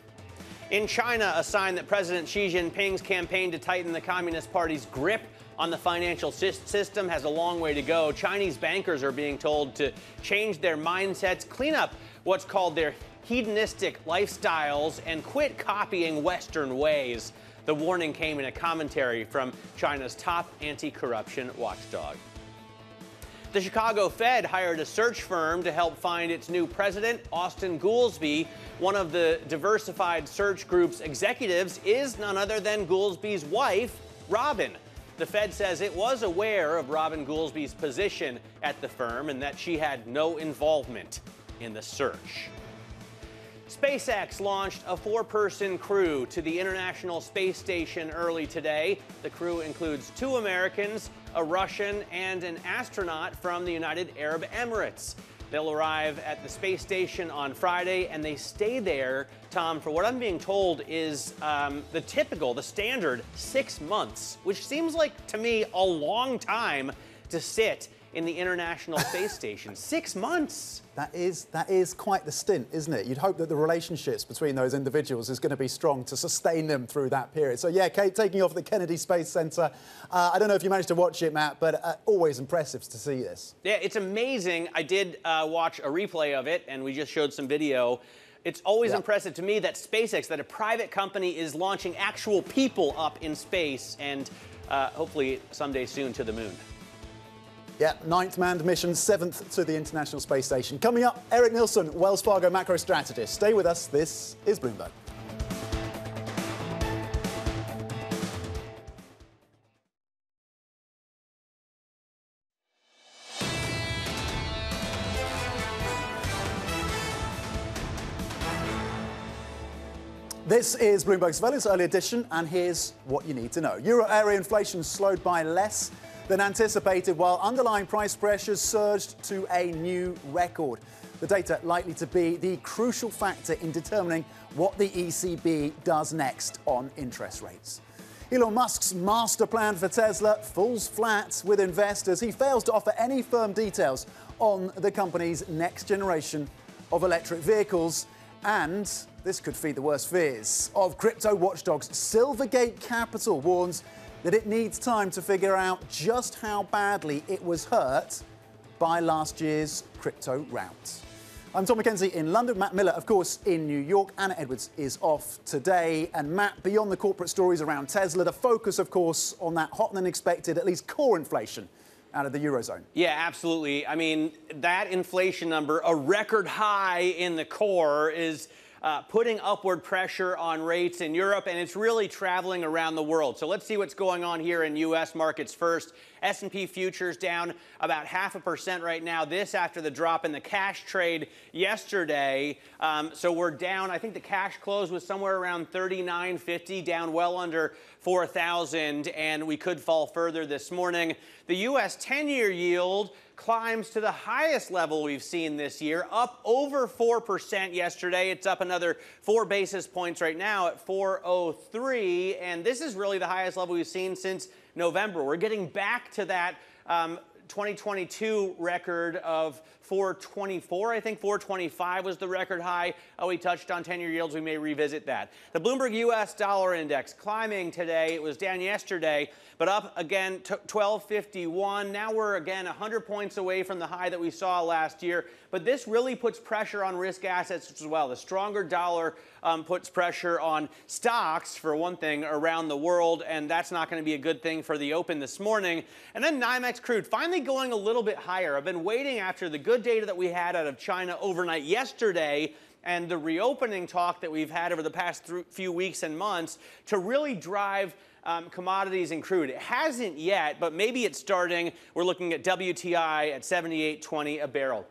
In China, a sign that President Xi Jinping's campaign to tighten the Communist Party's grip on the financial system has a long way to go. Chinese bankers are being told to change their mindsets, clean up what's called their hedonistic lifestyles, and quit copying Western ways. The warning came in a commentary from China's top anti corruption watchdog. The Chicago Fed hired a search firm to help find its new president, Austin Goolsbee. One of the diversified search group's executives is none other than Goolsbee's wife, Robin. The Fed says it was aware of Robin Goolsbee's position at the firm and that she had no involvement in the search. SpaceX launched a four person crew to the International Space Station early today. The crew includes two Americans, a Russian, and an astronaut from the United Arab Emirates. They'll arrive at the space station on Friday and they stay there, Tom, for what I'm being told is um, the typical, the standard six months, which seems like to me a long time to sit in the International Space Station. Six months. That is, that is quite the stint, isn't it? You'd hope that the relationships between those individuals is going to be strong to sustain them through that period. So, yeah, Kate, taking off the Kennedy Space Center. Uh, I don't know if you managed to watch it, Matt, but uh, always impressive to see this. Yeah, it's amazing. I did uh, watch a replay of it, and we just showed some video. It's always yeah. impressive to me that SpaceX, that a private company, is launching actual people up in space. And uh, hopefully someday soon to the moon. Yeah, ninth manned mission, seventh to the International Space Station. Coming up, Erik Nelson, Wells Fargo macro strategist. Stay with us. This is Bloomberg. This is Bloomberg's Surveillance Early Edition, and here's what you need to know. Euro area inflation slowed by less than anticipated, while underlying price pressures surged to a new record. The data likely to be the crucial factor in determining what the ECB does next on interest rates. Elon Musk's master plan for Tesla falls flat with investors. He fails to offer any firm details on the company's next generation of electric vehicles. And this could feed the worst fears of crypto watchdogs. Silvergate Capital warns that it needs time to figure out just how badly it was hurt by last year's crypto rout. I'm Tom McKenzie in London. Matt Miller, of course, in New York. Anna Edwards is off today. And Matt, beyond the corporate stories around Tesla, the focus, of course, on that hotter than expected, at least core inflation out of the Eurozone. Yeah, absolutely. I mean, that inflation number, a record high in the core, is uh, putting upward pressure on rates in Europe, and it's really traveling around the world. So let's see what's going on here in U.S. markets first. S&P futures down about half a percent right now. This after the drop in the cash trade yesterday. Um, so we're down. I think the cash close was somewhere around 39.50, down well under 4,000, and we could fall further this morning. The U.S. 10-year yield climbs to the highest level we've seen this year, up over 4% yesterday. It's up another four basis points right now at 403, and this is really the highest level we've seen since November. We're getting back to that um, 2022 record of 424. I think 425 was the record high. Oh, we touched on 10 year yields. We may revisit that. The Bloomberg US dollar index climbing today. It was down yesterday, but up again to 1251. Now we're again 100 points away from the high that we saw last year. But this really puts pressure on risk assets as well. The stronger dollar um, puts pressure on stocks, for one thing, around the world, and that's not going to be a good thing for the open this morning. And then NYMEX crude finally going a little bit higher. I've been waiting after the good data that we had out of China overnight yesterday and the reopening talk that we've had over the past few weeks and months to really drive um, commodities and crude. It hasn't yet, but maybe it's starting. We're looking at WTI at 78.20 a barrel.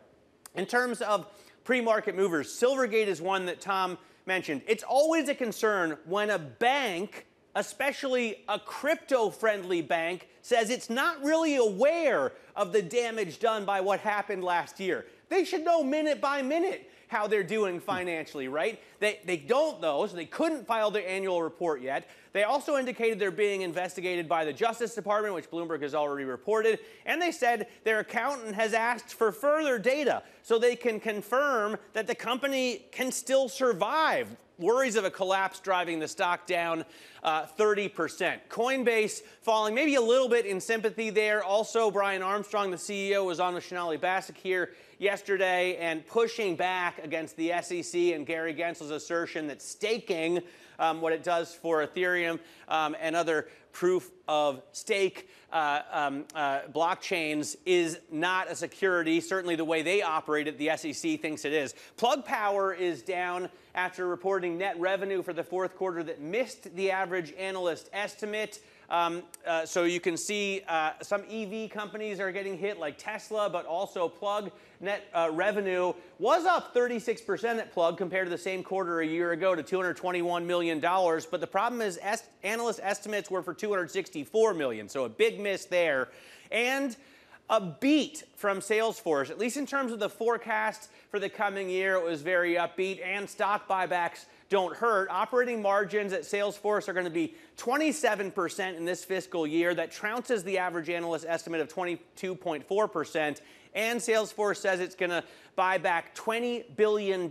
In terms of pre-market movers, Silvergate is one that Tom mentioned. It's always a concern when a bank, especially a crypto-friendly bank, says it's not really aware of the damage done by what happened last year. They should know minute by minute how they're doing financially, right? They, they don't, though, so they couldn't file their annual report yet. They also indicated they're being investigated by the Justice Department, which Bloomberg has already reported, and they said their accountant has asked for further data so they can confirm that the company can still survive worries of a collapse driving the stock down uh, 30%. Coinbase falling maybe a little bit in sympathy there. Also, Brian Armstrong, the CEO, was on with Sonali Basak here yesterday and pushing back against the SEC and Gary Gensler's assertion that staking, um, what it does for Ethereum um, and other proof of stake uh, um, uh, blockchains is not a security. Certainly, the way they operate it, the SEC thinks it is. Plug Power is down after reporting net revenue for the fourth quarter that missed the average analyst estimate. Um, uh, so you can see uh, some EV companies are getting hit, like Tesla, but also Plug net uh, revenue was up 36% at Plug compared to the same quarter a year ago to $221 million. But the problem is, est- analyst estimates were for 264 million, so a big miss there. And a beat from Salesforce, at least in terms of the forecast for the coming year. It was very upbeat, and stock buybacks don't hurt. Operating margins at Salesforce are going to be 27% in this fiscal year. That trounces the average analyst estimate of 22.4%. And Salesforce says it's going to buy back $20 billion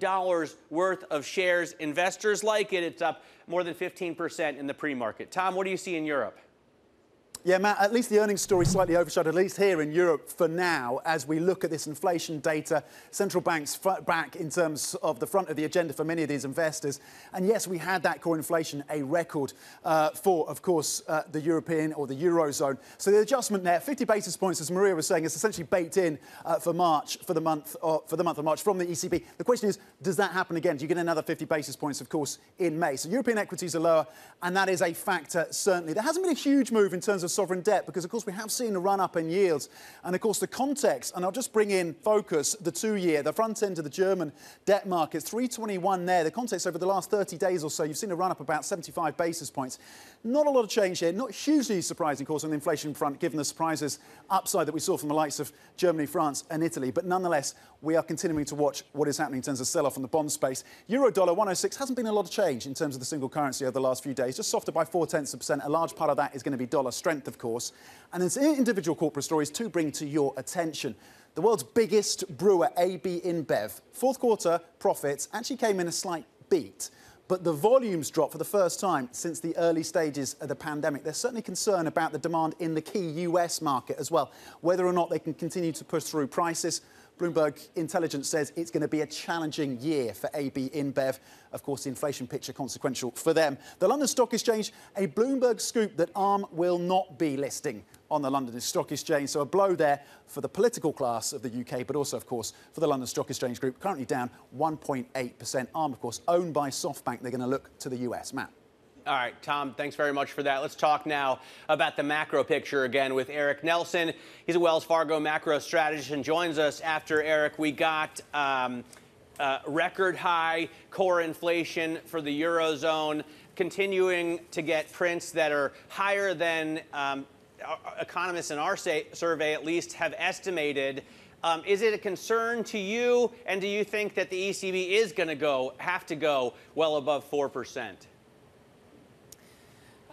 worth of shares. Investors like it. It's up more than 15% in the pre market. Tom, what do you see in Europe? Yeah, Matt, at least the earnings story slightly overshadowed, at least here in Europe for now, as we look at this inflation data. Central banks back in terms of the front of the agenda for many of these investors. And yes, we had that core inflation, a record uh, for, of course, uh, the European or the Eurozone. So the adjustment there, 50 basis points, as Maria was saying, is essentially baked in uh, for March, for the, month, uh, for the month of March from the ECB. The question is, does that happen again? Do you get another 50 basis points, of course, in May? So European equities are lower, and that is a factor, certainly. There hasn't been a huge move in terms of sovereign debt because, of course, we have seen a run up in yields. And, of course, the context, and I'll just bring in focus the two year, the front end of the German debt market, 321 there. The context over the last 30 days or so, you've seen a run up about 75 basis points. Not a lot of change here. Not hugely surprising, of course, on the inflation front, given the surprises upside that we saw from the likes of Germany, France, and Italy. But nonetheless, we are continuing to watch what is happening in terms of sell off in the bond space. Euro dollar 106 hasn't been a lot of change in terms of the single currency over the last few days, just softer by four tenths of percent. A large part of that is going to be dollar strength, of course. And there's individual corporate stories to bring to your attention. The world's biggest brewer, AB InBev, fourth quarter profits actually came in a slight beat but the volumes dropped for the first time since the early stages of the pandemic. There's certainly concern about the demand in the key US market as well, whether or not they can continue to push through prices. Bloomberg Intelligence says it's going to be a challenging year for AB InBev. Of course, the inflation picture consequential for them. The London Stock Exchange, a Bloomberg scoop that ARM will not be listing on the London Stock Exchange. So a blow there for the political class of the UK, but also, of course, for the London Stock Exchange Group, currently down 1.8%. ARM, of course, owned by SoftBank. They're going to look to the US. Matt. All right, Tom, thanks very much for that. Let's talk now about the macro picture again with Erik Nelson. He's a Wells Fargo macro strategist and joins us after Erik. We got um, uh, record high core inflation for the Eurozone, continuing to get prints that are higher than um, economists in our say, survey at least have estimated. Um, is it a concern to you, and do you think that the ECB is going to go, have to go well above 4%?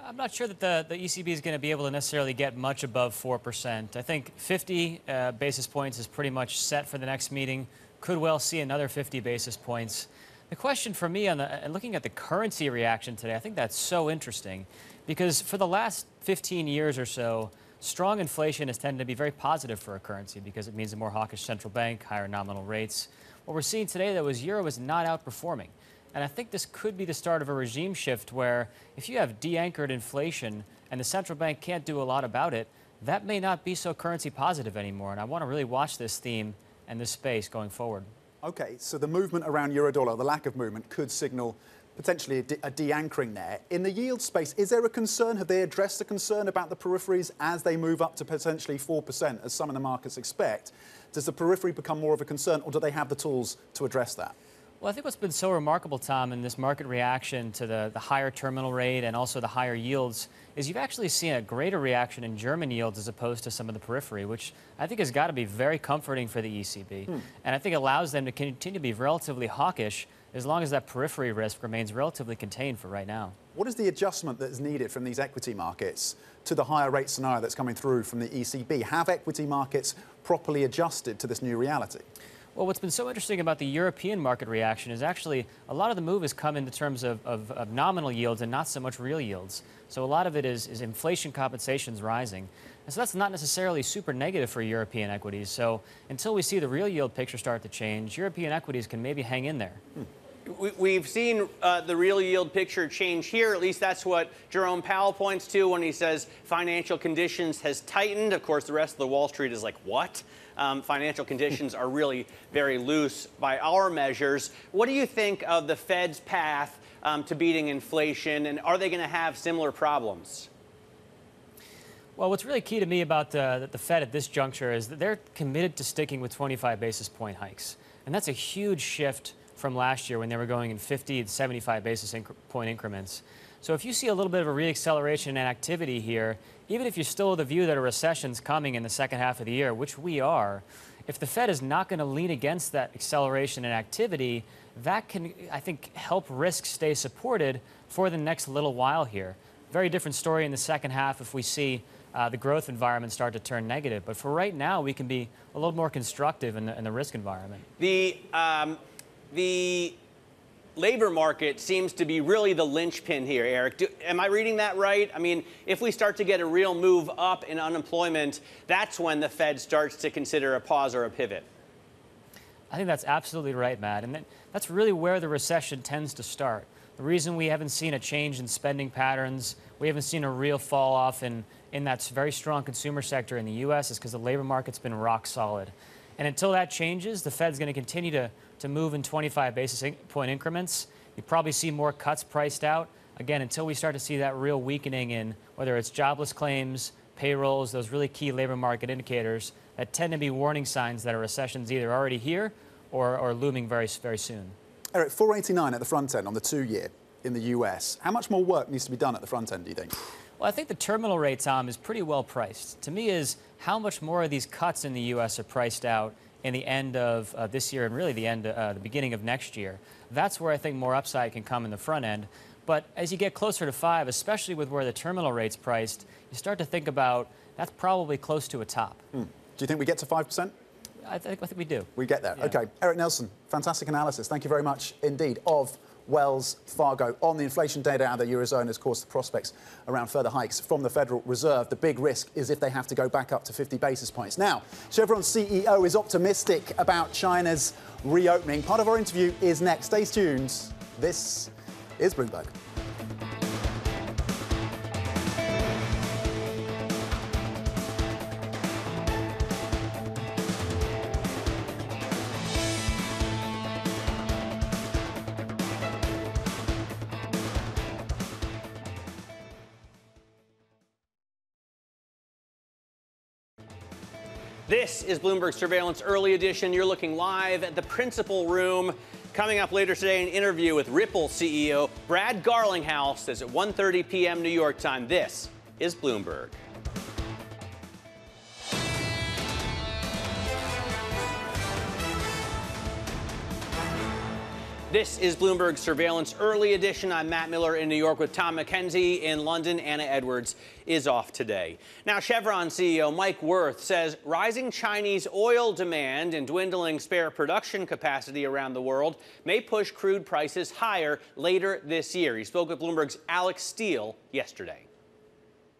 I'm not sure that the, the ECB is going to be able to necessarily get much above 4%. I think 50 uh, basis points is pretty much set for the next meeting. Could well see another 50 basis points. The question for me on the, looking at the currency reaction today, I think that's so interesting because for the last 15 years or so, strong inflation has tended to be very positive for a currency because it means a more hawkish central bank, higher nominal rates. What we're seeing today, though, is euro is not outperforming. And I think this could be the start of a regime shift where if you have de-anchored inflation and the central bank can't do a lot about it, that may not be so currency positive anymore. And I want to really watch this theme and this space going forward. Okay, so the movement around euro dollar, the lack of movement, could signal potentially a de-anchoring there. In the yield space, is there a concern? Have they addressed the concern about the peripheries as they move up to potentially 4%, as some of the markets expect? Does the periphery become more of a concern, or do they have the tools to address that? Well, I think what's been so remarkable, Tom, in this market reaction to the, the higher terminal rate and also the higher yields is you've actually seen a greater reaction in German yields as opposed to some of the periphery, which I think has got to be very comforting for the ECB. Hmm. And I think it allows them to continue to be relatively hawkish as long as that periphery risk remains relatively contained for right now. What is the adjustment that is needed from these equity markets to the higher rate scenario that's coming through from the ECB? Have equity markets properly adjusted to this new reality? Well, what's been so interesting about the European market reaction is actually a lot of the move has come in the terms of, of, of nominal yields and not so much real yields. So a lot of it is, is inflation compensations rising. And so that's not necessarily super negative for European equities. So until we see the real yield picture start to change, European equities can maybe hang in there. Hmm. We've seen uh, the real yield picture change here. At least that's what Jerome Powell points to when he says financial conditions has tightened. Of course, the rest of the Wall Street is like, what? Um, financial conditions are really very loose by our measures. What do you think of the Fed's path um, to beating inflation, and are they going to have similar problems? Well, what's really key to me about the, the Fed at this juncture is that they're committed to sticking with 25 basis point hikes. And that's a huge shift from last year when they were going in 50 to 75 basis point increments. So if you see a little bit of a reacceleration in activity here, even if you're still of the view that a recession's coming in the second half of the year, which we are, if the Fed is not going to lean against that acceleration in activity, that can, I think, help risk stay supported for the next little while here. Very different story in the second half if we see uh, the growth environment start to turn negative. But for right now, we can be a little more constructive in the, in the risk environment. The um the labor market seems to be really the linchpin here, Erik. Do, am I reading that right? I mean, if we start to get a real move up in unemployment, that's when the Fed starts to consider a pause or a pivot. I think that's absolutely right, Matt. And that's really where the recession tends to start. The reason we haven't seen a change in spending patterns, we haven't seen a real fall off in, in that very strong consumer sector in the U.S. is because the labor market's been rock solid. And until that changes, the Fed's going to continue to, to move in 25 basis point increments. You probably see more cuts priced out. Again, until we start to see that real weakening in whether it's jobless claims, payrolls, those really key labor market indicators that tend to be warning signs that a recession's either already here or, or looming very, very soon. Erik, 489 at the front end on the two year in the US. How much more work needs to be done at the front end, do you think? Well, I think the terminal rate, Tom, is pretty well priced. To me, is how much more of these cuts in the U.S. are priced out in the end of uh, this year and really the end, uh, the beginning of next year. That's where I think more upside can come in the front end. But as you get closer to five, especially with where the terminal rate's priced, you start to think about that's probably close to a top. Hmm. Do you think we get to 5%? I think, I think we do. We get there. Yeah. Okay. Erik Nelson, fantastic analysis. Thank you very much indeed of Wells Fargo. On the inflation data out of the Eurozone, of course, the prospects around further hikes from the Federal Reserve. The big risk is if they have to go back up to 50 basis points. Now, Chevron's CEO is optimistic about China's reopening. Part of our interview is next. Stay tuned. This is Bloomberg. This is Bloomberg Surveillance Early Edition. You're looking live at the principal room. Coming up later today, an interview with Ripple CEO Brad Garlinghouse. Is at 1:30 p.m. New York time. This is Bloomberg. This is Bloomberg Surveillance Early Edition. I'm Matt Miller in New York with Tom McKenzie in London. Anna Edwards is off today. Now, Chevron CEO Mike Wirth says rising Chinese oil demand and dwindling spare production capacity around the world may push crude prices higher later this year. He spoke with Bloomberg's Alix Steel yesterday.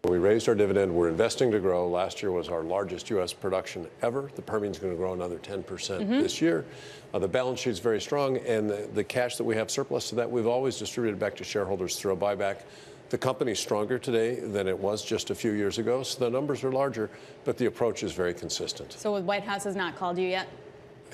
We raised our dividend. We're investing to grow. Last year was our largest U.S. production ever. The Permian's going to grow another 10% Mhm. this year. Uh, the balance sheet's very strong, and the, the cash that we have surplus to that, we've always distributed back to shareholders through a buyback. The company's stronger today than it was just a few years ago, so the numbers are larger, but the approach is very consistent. So the White House has not called you yet?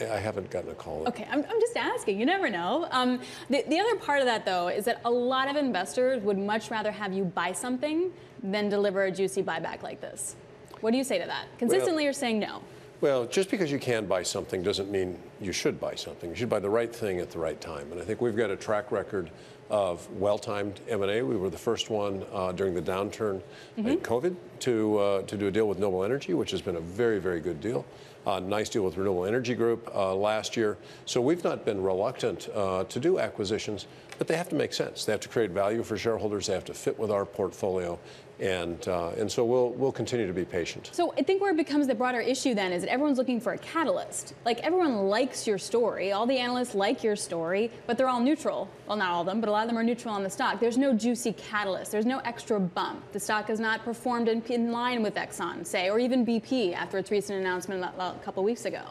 I haven't gotten a call. Okay, I'm, I'm just asking. You never know. Um, the, the other part of that, though, is that a lot of investors would much rather have you buy something than deliver a juicy buyback like this. What do you say to that? Consistently, you're saying no. Well, just because you can buy something doesn't mean you should buy something. You should buy the right thing at the right time. And I think we've got a track record of well-timed M&A. We were the first one uh, during the downturn in COVID to uh, to do a deal with Noble Energy, which has been a very, very good deal. Uh, nice deal with Renewable Energy Group uh, last year. So we've not been reluctant uh, to do acquisitions, but they have to make sense. They have to create value for shareholders. They have to fit with our portfolio. And, uh, and so we'll, we'll continue to be patient. So I think where it becomes the broader issue then is that everyone's looking for a catalyst. Like everyone likes your story. All the analysts like your story, but they're all neutral. Well, not all of them, but a lot of them are neutral on the stock. There's no juicy catalyst. There's no extra bump. The stock has not performed in, in line with Exxon, say, or even BP after its recent announcement a couple weeks ago.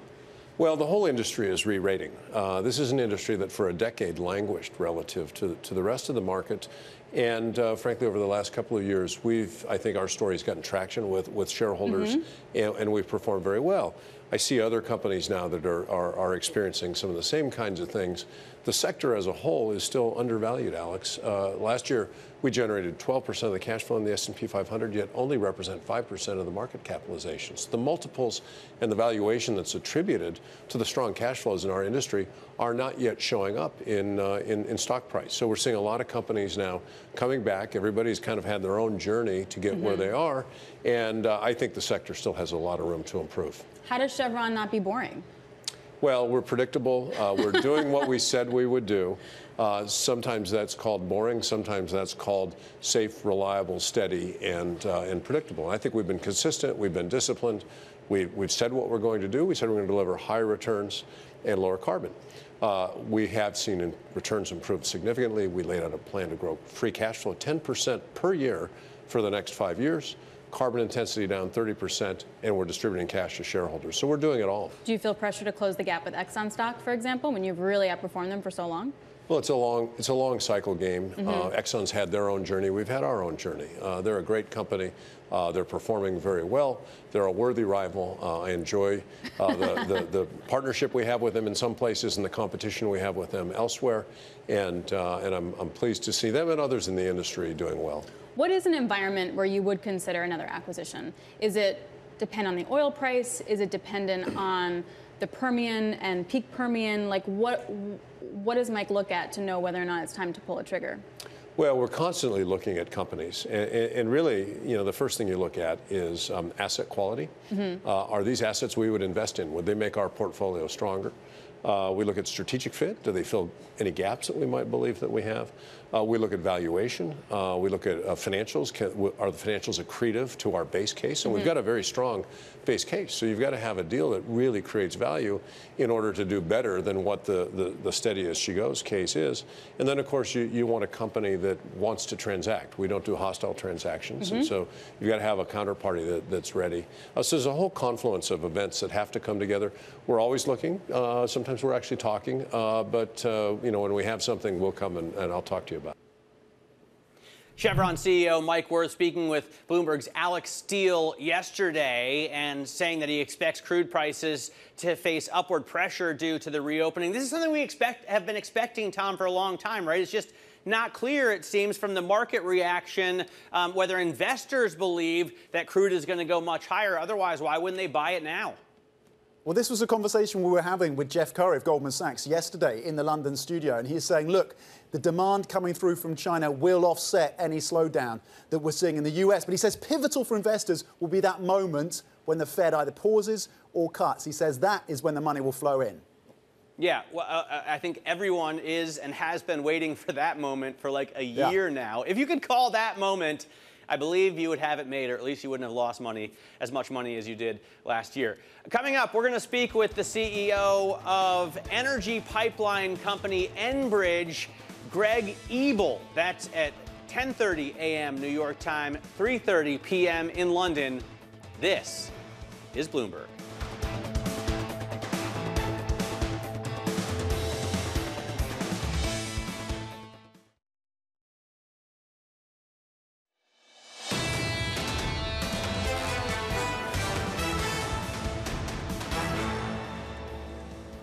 Well, the whole industry is re-rating. Uh, this is an industry that for a decade languished relative to, to the rest of the market. And uh, frankly, over the last couple of years, we've, I think our story's gotten traction with, with shareholders Mhm. and, and we've performed very well. I see other companies now that are, are, are experiencing some of the same kinds of things. The sector as a whole is still undervalued, Alix. Uh, last year, we generated 12% of the cash flow in the S&P 500, yet only represent 5% of the market capitalizations. The multiples and the valuation that's attributed to the strong cash flows in our industry are not yet showing up in, uh, in, in stock price. So we're seeing a lot of companies now coming back. Everybody's kind of had their own journey to get where Mhm. they are, and uh, I think the sector still has a lot of room to improve. How does Chevron not be boring? Well, we're predictable. Uh, we're doing what we said we would do. Uh, sometimes that's called boring. Sometimes that's called safe, reliable, steady, and uh, and predictable. And I think we've been consistent. We've been disciplined. We, we've said what we're going to do. We said we're going to deliver higher returns and lower carbon. Uh, we have seen in returns improve significantly. We laid out a plan to grow free cash flow 10% per year for the next five years, carbon intensity down 30%, and we're distributing cash to shareholders. So we're doing it all. Do you feel pressure to close the gap with Exxon stock, for example, when you've really outperformed them for so long? Well, it's a long it's a long cycle game. Mhm. Uh, Exxon's had their own journey. We've had our own journey. Uh, they're a great company. Uh, they're performing very well. They're a worthy rival. Uh, I enjoy uh, the, the, the partnership we have with them in some places and the competition we have with them elsewhere. And, uh, and I'm, I'm pleased to see them and others in the industry doing well. What is an environment where you would consider another acquisition? Is it depend on the oil price? Is it dependent on the Permian and peak Permian? Like what what does Mike look at to know whether or not it's time to pull a trigger? Well, we're constantly looking at companies, and, and really, you know, the first thing you look at is um, asset quality. Mhm. Uh, are these assets we would invest in? Would they make our portfolio stronger? Uh, we look at strategic fit. Do they fill any gaps that we might believe that we have? Uh, we look at valuation. Uh, we look at uh, financials. Can, w- are the financials accretive to our base case? And we've Mhm. got a very strong base case. So you've got to have a deal that really creates value in order to do better than what the, the, the steady as she goes case is. And then, of course, you, you want a company that wants to transact. We don't do hostile transactions. And Mhm. so you've got to have a counterparty that, that's ready. Uh, so there's a whole confluence of events that have to come together. We're always looking. Uh, sometimes we're actually talking. Uh, but, uh, you know, when we have something, we'll come and, and I'll talk to you. Chevron CEO Mike Wirth speaking with Bloomberg's Alix Steel yesterday and saying that he expects crude prices to face upward pressure due to the reopening. This is something we expect have been expecting, Tom, for a long time, right? It's just not clear, it seems, from the market reaction um, whether investors believe that crude is going to go much higher. Otherwise, why wouldn't they buy it now? Well, this was a conversation we were having with Jeff Currie of Goldman Sachs yesterday in the London studio, and he's saying, look, the demand coming through from China will offset any slowdown that we're seeing in the US. But he says pivotal for investors will be that moment when the Fed either pauses or cuts. He says that is when the money will flow in. Yeah, well, uh, I think everyone is and has been waiting for that moment for like a Yeah. year now. If you could call that moment, I believe you would have it made, or at least you wouldn't have lost money, as much money as you did last year. Coming up, we're going to speak with the CEO of energy pipeline company Enbridge, Greg Ebel. That's at 10:30 a.m. New York time, 3:30 p.m. in London. This is Bloomberg.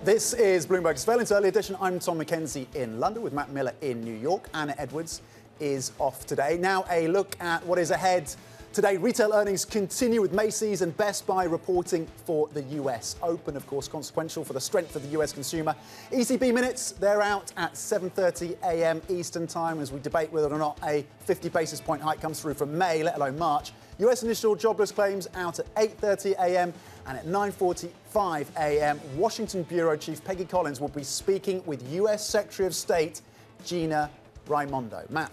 This is Bloomberg Surveillance Early Edition. I'm Tom McKenzie in London with Matt Miller in New York. Anna Edwards is off today. Now, a look at what is ahead. Today, retail earnings continue with Macy's and Best Buy reporting for the US Open, of course, consequential for the strength of the US consumer. ECB minutes, they're out at 7:30 a.m. Eastern Time as we debate whether or not a 50 basis point hike comes through from May, let alone March. US initial jobless claims out at 8:30 a.m. and at 9:45 a.m. Washington Bureau Chief Peggy Collins will be speaking with US Secretary of State Gina Raimondo. Matt.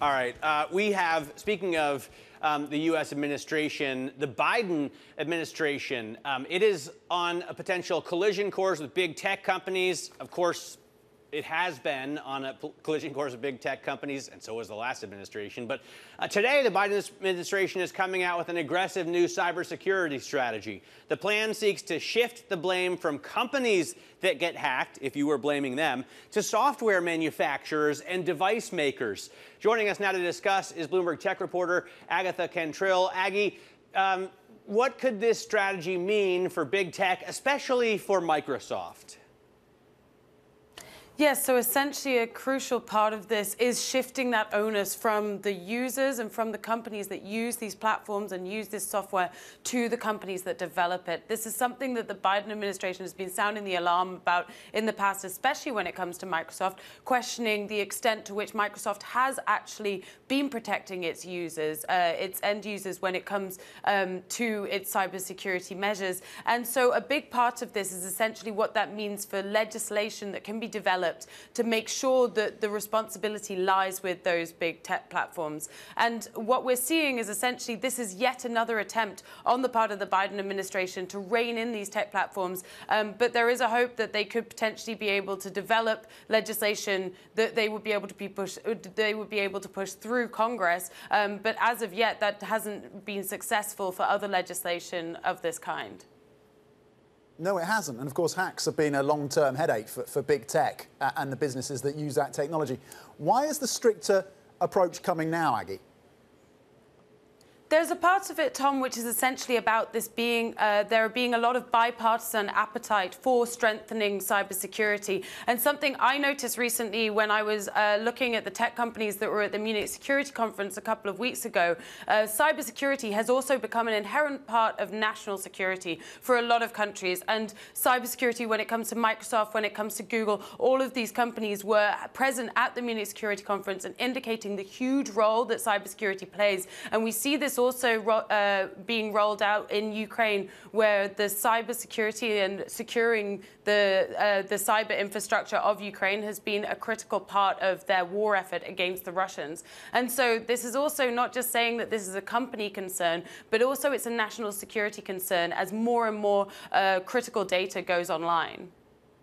All right. Uh, we have, speaking of um, the U.S. administration, the Biden administration, um, it is on a potential collision course with big tech companies. Of course, it has been on a collision course with big tech companies, and so was the last administration. But uh, today, the Biden administration is coming out with an aggressive new cybersecurity strategy. The plan seeks to shift the blame from companies that get hacked, if you were blaming them, to software manufacturers and device makers. Joining us now to discuss is Bloomberg Tech reporter Agatha Cantrill. Aggie, um, what could this strategy mean for big tech, especially for Microsoft? Yes, so essentially a crucial part of this is shifting that onus from the users and from the companies that use these platforms and use this software to the companies that develop it. This is something that the Biden administration has been sounding the alarm about in the past, especially when it comes to Microsoft, questioning the extent to which Microsoft has actually been protecting its users, uh, its end users, when it comes um, to its cybersecurity measures. And so a big part of this is essentially what that means for legislation that can be developed developed to make sure that the responsibility lies with those big tech platforms. And what we're seeing is essentially this is yet another attempt on the part of the Biden administration to rein in these tech platforms. Um, but there is a hope that they could potentially be able to develop legislation that they would be able to be push, they would be able to push through Congress. Um, but as of yet, that hasn't been successful for other legislation of this kind. No, it hasn't. And of course, hacks have been a long term headache for, for big tech uh, and the businesses that use that technology. Why is the stricter approach coming now, Aggie? There's a part of it, Tom, which is essentially about this being uh, there being a lot of bipartisan appetite for strengthening cybersecurity. And something I noticed recently when I was uh, looking at the tech companies that were at the Munich Security Conference a couple of weeks ago, uh, cybersecurity has also become an inherent part of national security for a lot of countries. And cybersecurity, when it comes to Microsoft, when it comes to Google, all of these companies were present at the Munich Security Conference and indicating the huge role that cybersecurity plays. And we see this also uh, being rolled out in Ukraine, where the cybersecurity and securing the uh, the cyber infrastructure of Ukraine has been a critical part of their war effort against the Russians. And so this is also not just saying that this is a company concern, but also it's a national security concern as more and more uh, critical data goes online.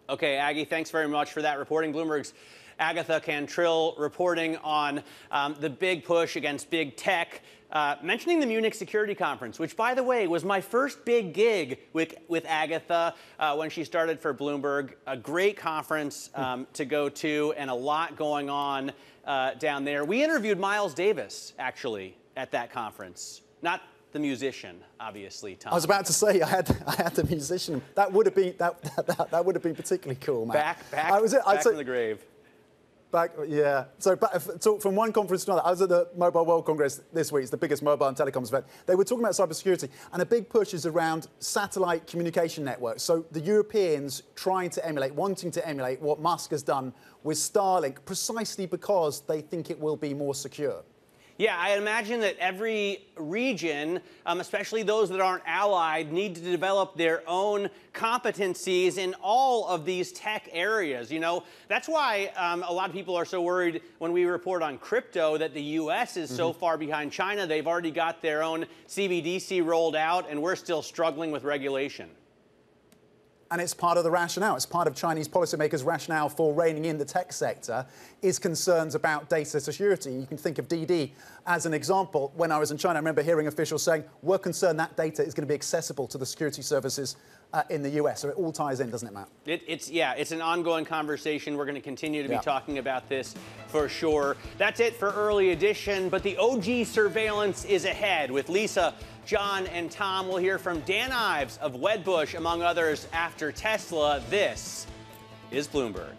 Okay, Aggie, thanks very much for that reporting. Bloomberg's Agatha Cantrill reporting on um, the big push against big tech. Uh, mentioning the Munich Security Conference, which, by the way, was my first big gig with, with Agatha uh, when she started for Bloomberg. A great conference um, to go to and a lot going on uh, down there. We interviewed Miles Davis, actually, at that conference. Not the musician, obviously, Tom. I was about to say I had I had the musician. That would have been that that, that would have been particularly cool, man. Back back, I was, back I'd from the grave. Back, yeah. So, back, from one conference to another, I was at the Mobile World Congress this week. It's the biggest mobile and telecoms event. They were talking about cybersecurity, and a big push is around satellite communication networks. So the Europeans trying to emulate, wanting to emulate what Musk has done with Starlink, precisely because they think it will be more secure. Yeah, I imagine that every region, um, especially those that aren't allied, need to develop their own competencies in all of these tech areas. You know, that's why um, a lot of people are so worried when we report on crypto that the U.S. is mm-hmm. so far behind China. They've already got their own CBDC rolled out, and we're still struggling with regulation. And it's part of the rationale. It's part of Chinese policymakers' rationale for reining in the tech sector is concerns about data security. You can think of Didi as an example. When I was in China, I remember hearing officials saying, we're concerned that data is going to be accessible to the security services uh, in the US. So it all ties in, doesn't it, Matt? It, it's yeah, it's an ongoing conversation. We're going to continue to be talking about this for sure. That's it for early edition, but the OG surveillance is ahead with Lisa, John, and Tom. We'll hear from Dan Ives of Wedbush, among others, after Tesla. This is Bloomberg.